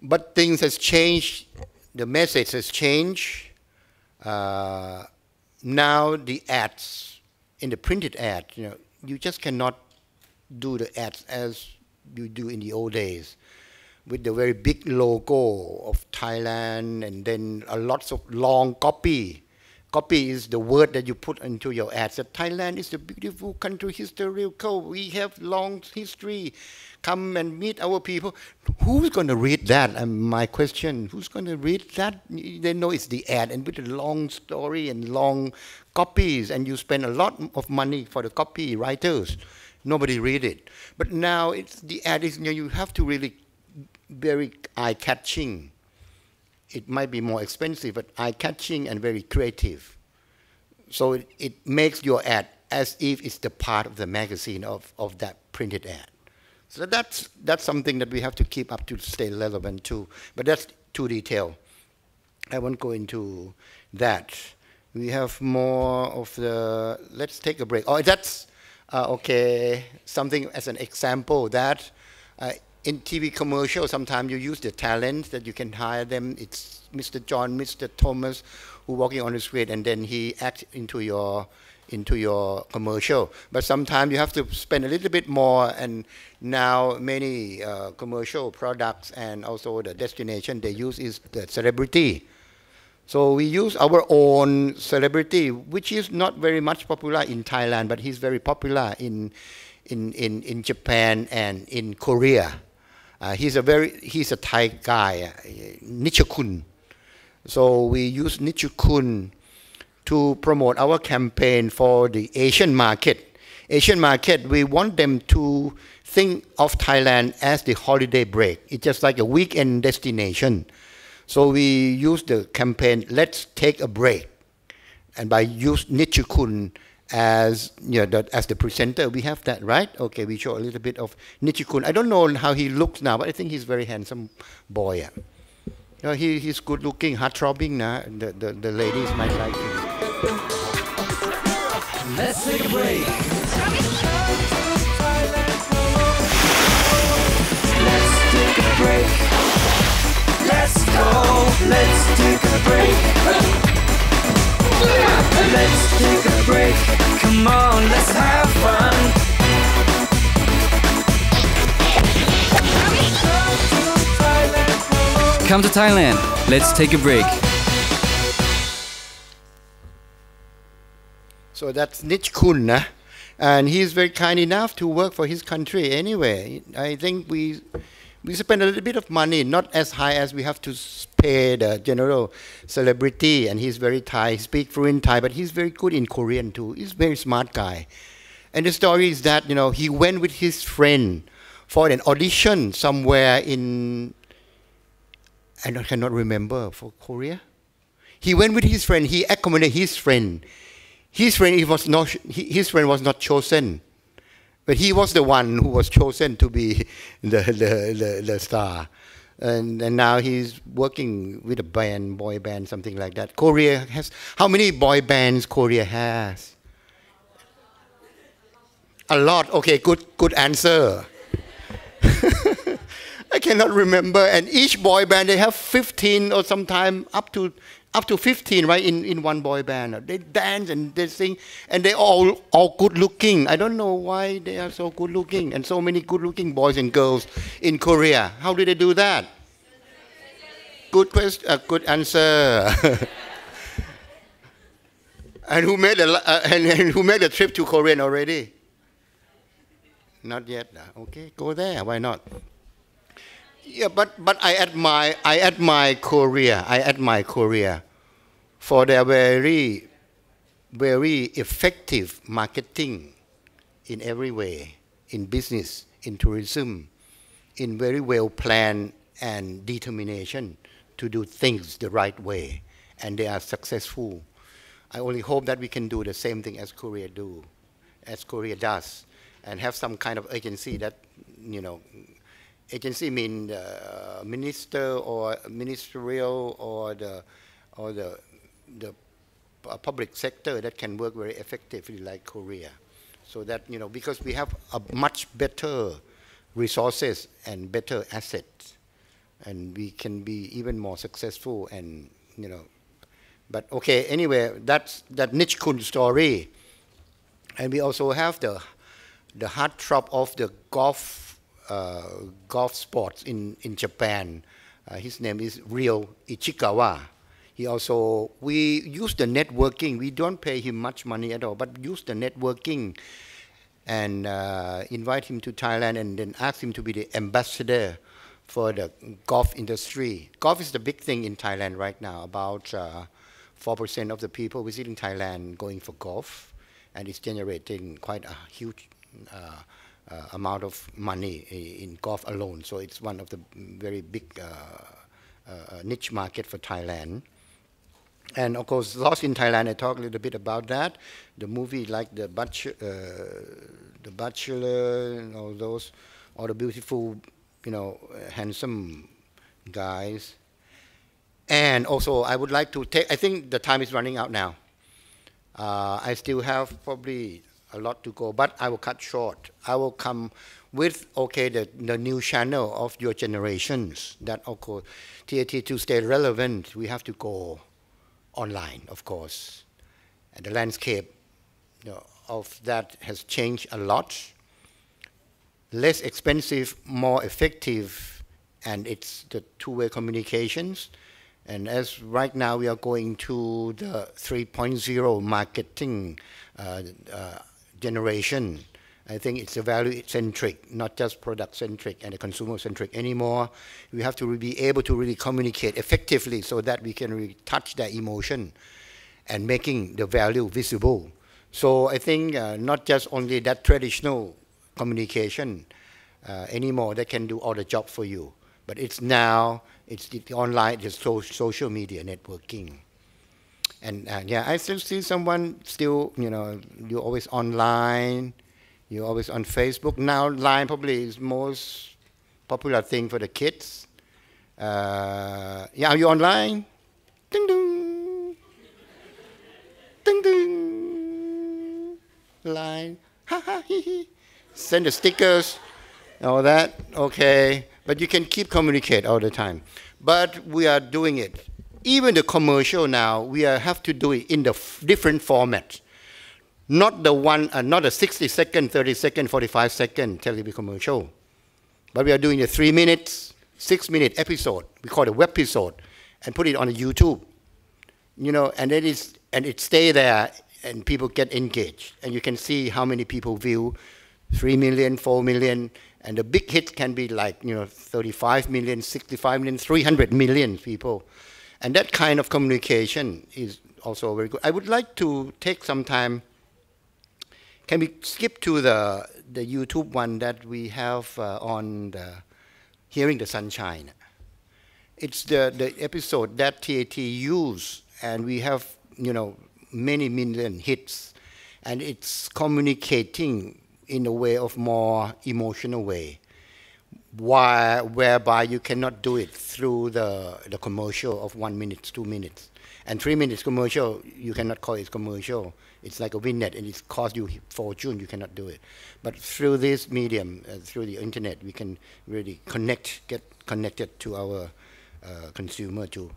But things has changed. The message has changed. Uh, now the ads in the printed ad, you know, you just cannot do the ads as you do in the old days with the very big logo of Thailand and then a lots of long copy. Copy is the word that you put into your ads. That Thailand is a beautiful country, historical. We have long history. Come and meet our people. Who's going to read that? And my question: Who's going to read that? They know it's the ad and with a long story and long copies and you spend a lot of money for the copywriters. Nobody read it. But now it's the ad is, you, know, you have to really very eye-catching. It might be more expensive, but eye-catching and very creative. So it, it makes your ad as if it's the part of the magazine of, of that printed ad. So that's, that's something that we have to keep up to stay relevant too. But that's too detailed. I won't go into that we have more of the, let's take a break. Oh, that's, uh, okay, something as an example that uh, in TV commercial, sometimes you use the talent that you can hire them. It's Mr. John, Mr. Thomas, who walking on the street, and then he acts into your into your commercial. But sometimes you have to spend a little bit more, and now many uh, commercial products and also the destination they use is the celebrity. So we use our own celebrity, which is not very much popular in Thailand, but he's very popular in, in, in, in Japan and in Korea. Uh, he's a very, he's a Thai guy, uh, Nichkhun. So we use Nichkhun to promote our campaign for the Asian market. Asian market, we want them to think of Thailand as the holiday break. It's just like a weekend destination. So we use the campaign, let's take a break. And by use Nichkhun as you know, the, as the presenter. We have that, right? Okay, we show a little bit of Nichkhun. I don't know how he looks now, but I think he's very handsome boy. Yeah. You know, he, he's good looking, heart throbbing now. The, the, the ladies might like him. Let's take a break. Let's take a break. Let's go. Let's take a break. Let's take a break. Come on, let's have fun. Come to Thailand. Let's take a break. So that's Nichkhun, nah? and he's very kind enough to work for his country anyway. I think we we spend a little bit of money, not as high as we have to pay the general celebrity, and he's very Thai, he speaks fluent Thai, but he's very good in Korean too. He's a very smart guy. And the story is that, you know, he went with his friend for an audition somewhere in, I cannot remember, for Korea. He went with his friend, he accommodated his friend. His friend, he was not, his friend was not chosen. But he was the one who was chosen to be the, the, the, the star. And, and now he's working with a band, boy band, something like that. Korea has, how many boy bands Korea has? A lot. Okay, good, good answer. I cannot remember. And each boy band, they have 15 or sometime up to up to 15, right, in, in one boy band. They dance and they sing, and they all all good looking. I don't know why they are so good looking, and so many good looking boys and girls in Korea. How do they do that? Good question. Uh, good answer. and who made the uh, and, and who made the trip to Korea already? Not yet. uh, Okay, go there. Why not? Yeah, but but I admire I admire Korea. I admire Korea for their very very effective marketing in every way, in business, in tourism, in very well planned and determination to do things the right way, and they are successful. I only hope that we can do the same thing as Korea do, as Korea does, and have some kind of agency that, you know, agency mean uh, minister or ministerial or the or the the pu- public sector that can work very effectively like Korea. So that you know because we have a much better resources and better assets, and we can be even more successful and you know. But okay, anyway, that's that Nichkhun story, and we also have the the heartthrob of the golf uh, golf sports in in Japan. Uh, his name is Ryo Ishikawa. He also we use the networking. We don't pay him much money at all, but use the networking and uh, invite him to Thailand and then ask him to be the ambassador for the golf industry. Golf is the big thing in Thailand right now. About uh, 4% of the people visiting Thailand going for golf, and it's generating quite a huge uh, uh, amount of money in golf alone. So it's one of the very big uh, uh, niche market for Thailand. And of course, Lost in Thailand, I talk a little bit about that. The movie like The, Bachelor, uh, the Bachelor and all those, all the beautiful, you know, handsome guys. And also, I would like to take, I think the time is running out now. Uh, I still have probably a lot to go, but I will cut short. I will come with, okay, the, the new channel of your generations that, of course, TAT to stay relevant, we have to go online, of course. And the landscape you know, of that has changed a lot. Less expensive, more effective, and it's the two-way communications. And as right now we are going to the 3.0 marketing uh, uh, generation, I think it's a value centric, not just product centric and a consumer centric anymore. We have to be able to really communicate effectively so that we can really touch their emotion and making the value visible. So I think uh, not just only that traditional communication uh, anymore that can do all the job for you, but it's now it's the online, it's so, social media networking. And uh, yeah, I still see someone still, you know, you're always online, you're always on Facebook. Now, Line probably is most popular thing for the kids. Uh, yeah, are you online? Ding ding. Ding ding. Line. Ha ha. Send the stickers, all that. Okay. But you can keep communicate all the time. But we are doing it. Even the commercial now, we have to do it in the different formats. Not the one, uh, not a 60 second, 30 second, 45 second television commercial. But we are doing a three minutes, six minute episode. We call it a web episode and put it on YouTube. You know, and it is, and it stay there and people get engaged. And you can see how many people view 3 million, 4 million, and the big hit can be like, you know, 35 million, 65 million, 300 million people. And that kind of communication is also very good. I would like to take some time. Can we skip to the, the YouTube one that we have uh, on the Hearing the Sunshine? It's the, the episode that TAT used, and we have, you know, many million hits. And it's communicating in a way of more emotional way, why, whereby you cannot do it through the, the commercial of one minute, two minutes. And three minutes commercial, you cannot call it commercial. It's like a vignette and it costs you fortune, you cannot do it. But through this medium, uh, through the internet, we can really connect, get connected to our uh, consumer too.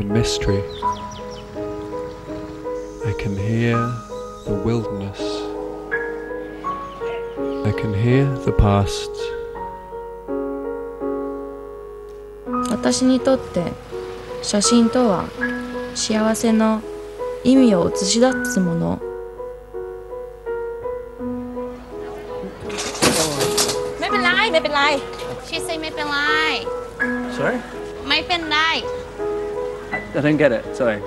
The mystery. I can hear the wilderness. I can hear the past. 私にとって写真とは幸せの意味を映し出すもの I don't get it, sorry.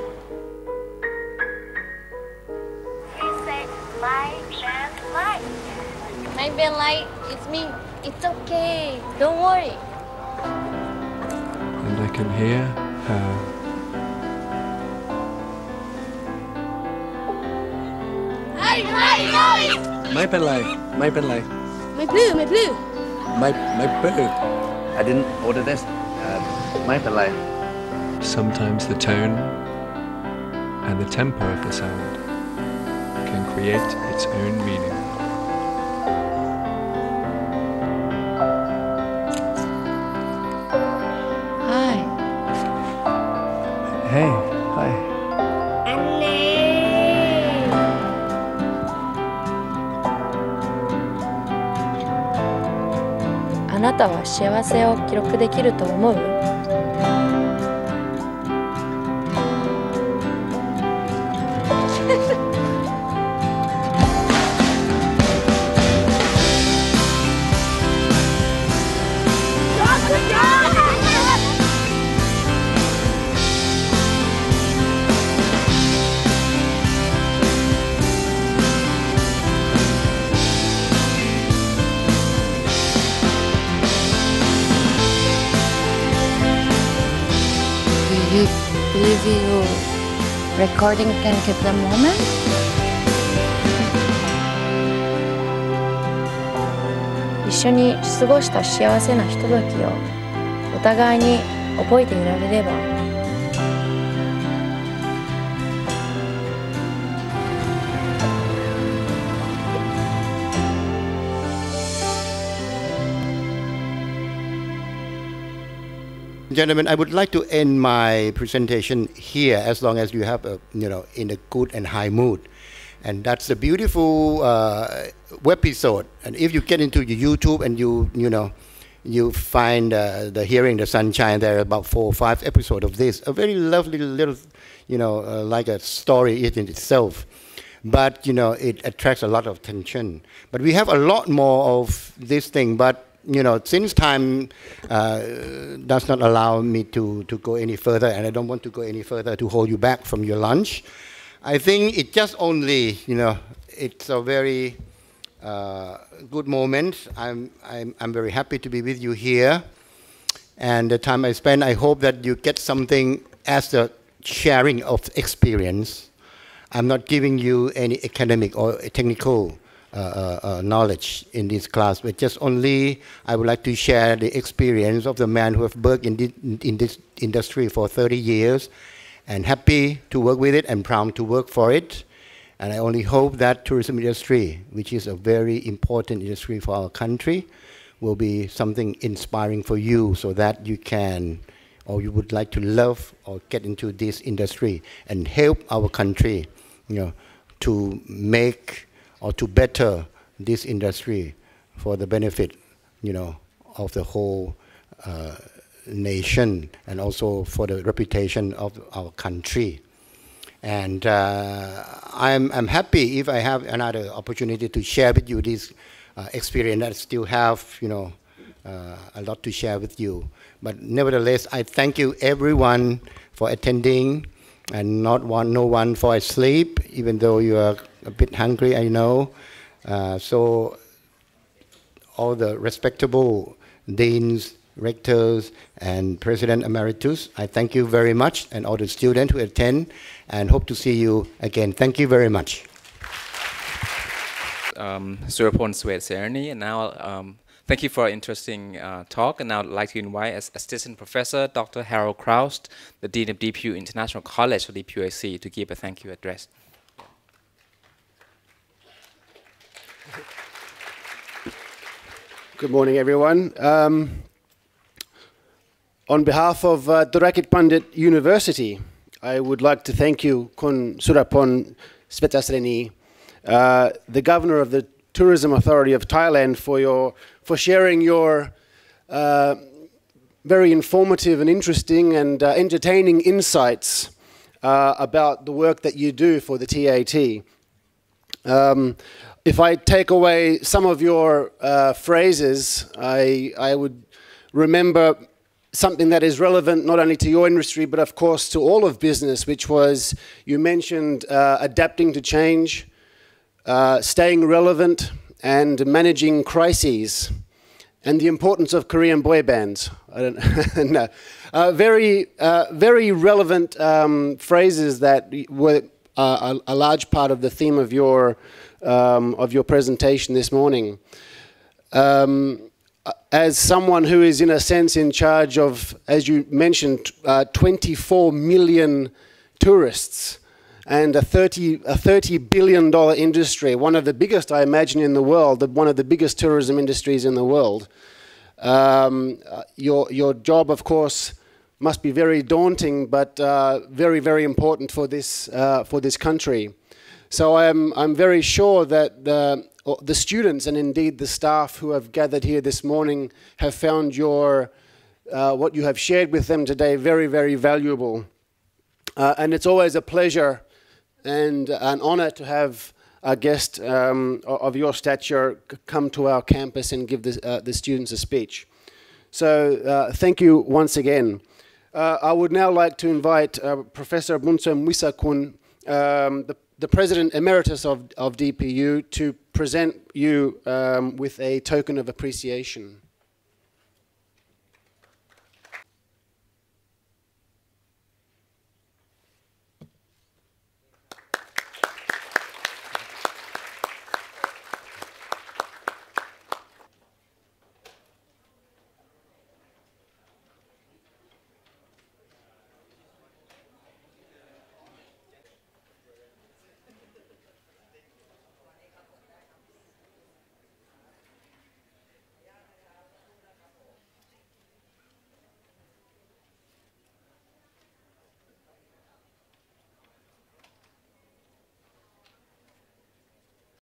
Maybe light, it's me. It's okay. Don't worry. And I can hear her. May Belay, May Belay. May Blue, May Blue. May, May Blue. I didn't order this. Uh, May Belay. Sometimes the tone and the tempo of the sound can create its own meaning. Hi. Hey, hi. あなたは幸せを記録できると思う recording can give the moment? 一緒に過ごした幸せなひとときをお互いに覚えていられれば Gentlemen, I would like to end my presentation here as long as you have a, you know, in a good and high mood. And that's a beautiful uh, web episode. And if you get into YouTube and you, you know, you find uh, the Hearing the Sunshine. There are about four or five episodes of this. A very lovely little, you know, uh, like a story in itself. But, you know, it attracts a lot of attention. But we have a lot more of this thing. But, you know, since time uh, does not allow me to, to go any further, and I don't want to go any further to hold you back from your lunch, I think it just only, you know, it's a very uh, good moment. I'm, I'm, I'm very happy to be with you here. And the time I spend, I hope that you get something as the sharing of experience. I'm not giving you any academic or technical Uh, uh, uh, knowledge in this class, but just only I would like to share the experience of the man who have worked in, this, in this industry for 30 years and happy to work with it and proud to work for it. And I only hope that tourism industry, which is a very important industry for our country, will be something inspiring for you so that you can or you would like to love or get into this industry and help our country you know, to make or to better this industry for the benefit you know, of the whole uh, nation and also for the reputation of our country. And uh, I'm, I'm happy if I have another opportunity to share with you this uh, experience I still have, you know, uh, a lot to share with you. But nevertheless, I thank you everyone for attending and not one, no one for sleep, even though you are a bit hungry, I know. Uh, so all the respectable deans, rectors, and President Emeritus, I thank you very much, and all the students who attend, and hope to see you again. Thank you very much. Um, Surapon Swet and now um, thank you for an interesting uh, talk. And I'd like to invite as Assistant Professor Dr. Harold Kraus, the Dean of DPU International College of DPUIC, to give a thank you address. Good morning, everyone. Um, on behalf of uh, Dhurakij Pundit University, I would like to thank you, Kun Surapon Svetasreni, uh, the governor of the Tourism Authority of Thailand, for your for sharing your uh, very informative and interesting and uh, entertaining insights uh, about the work that you do for the TAT. Um, if I take away some of your uh, phrases, I I would remember something that is relevant not only to your industry, but of course to all of business, which was you mentioned uh, adapting to change, uh, staying relevant, and managing crises, and the importance of Korean boy bands. I don't know. Uh, very, uh, very relevant um, phrases that were uh, a, a, large part of the theme of your um, of your presentation this morning. Um, as someone who is in a sense in charge of, as you mentioned, uh, 24 million tourists and a 30, a 30 billion dollar industry, one of the biggest I imagine in the world, one of the biggest tourism industries in the world. Um, uh, your, your job, of course, must be very daunting, but uh, very, very important for this, uh, for this country. So I'm, I'm very sure that the, the students and indeed the staff who have gathered here this morning have found your, uh, what you have shared with them today very, very valuable. Uh, and it's always a pleasure and an honor to have a guest um, of your stature come to our campus and give the, uh, the students a speech. So uh, thank you once again. Uh, I would now like to invite uh, Professor Bunsum Wisakun, um, the the President Emeritus of, of DPU to present you um, with a token of appreciation.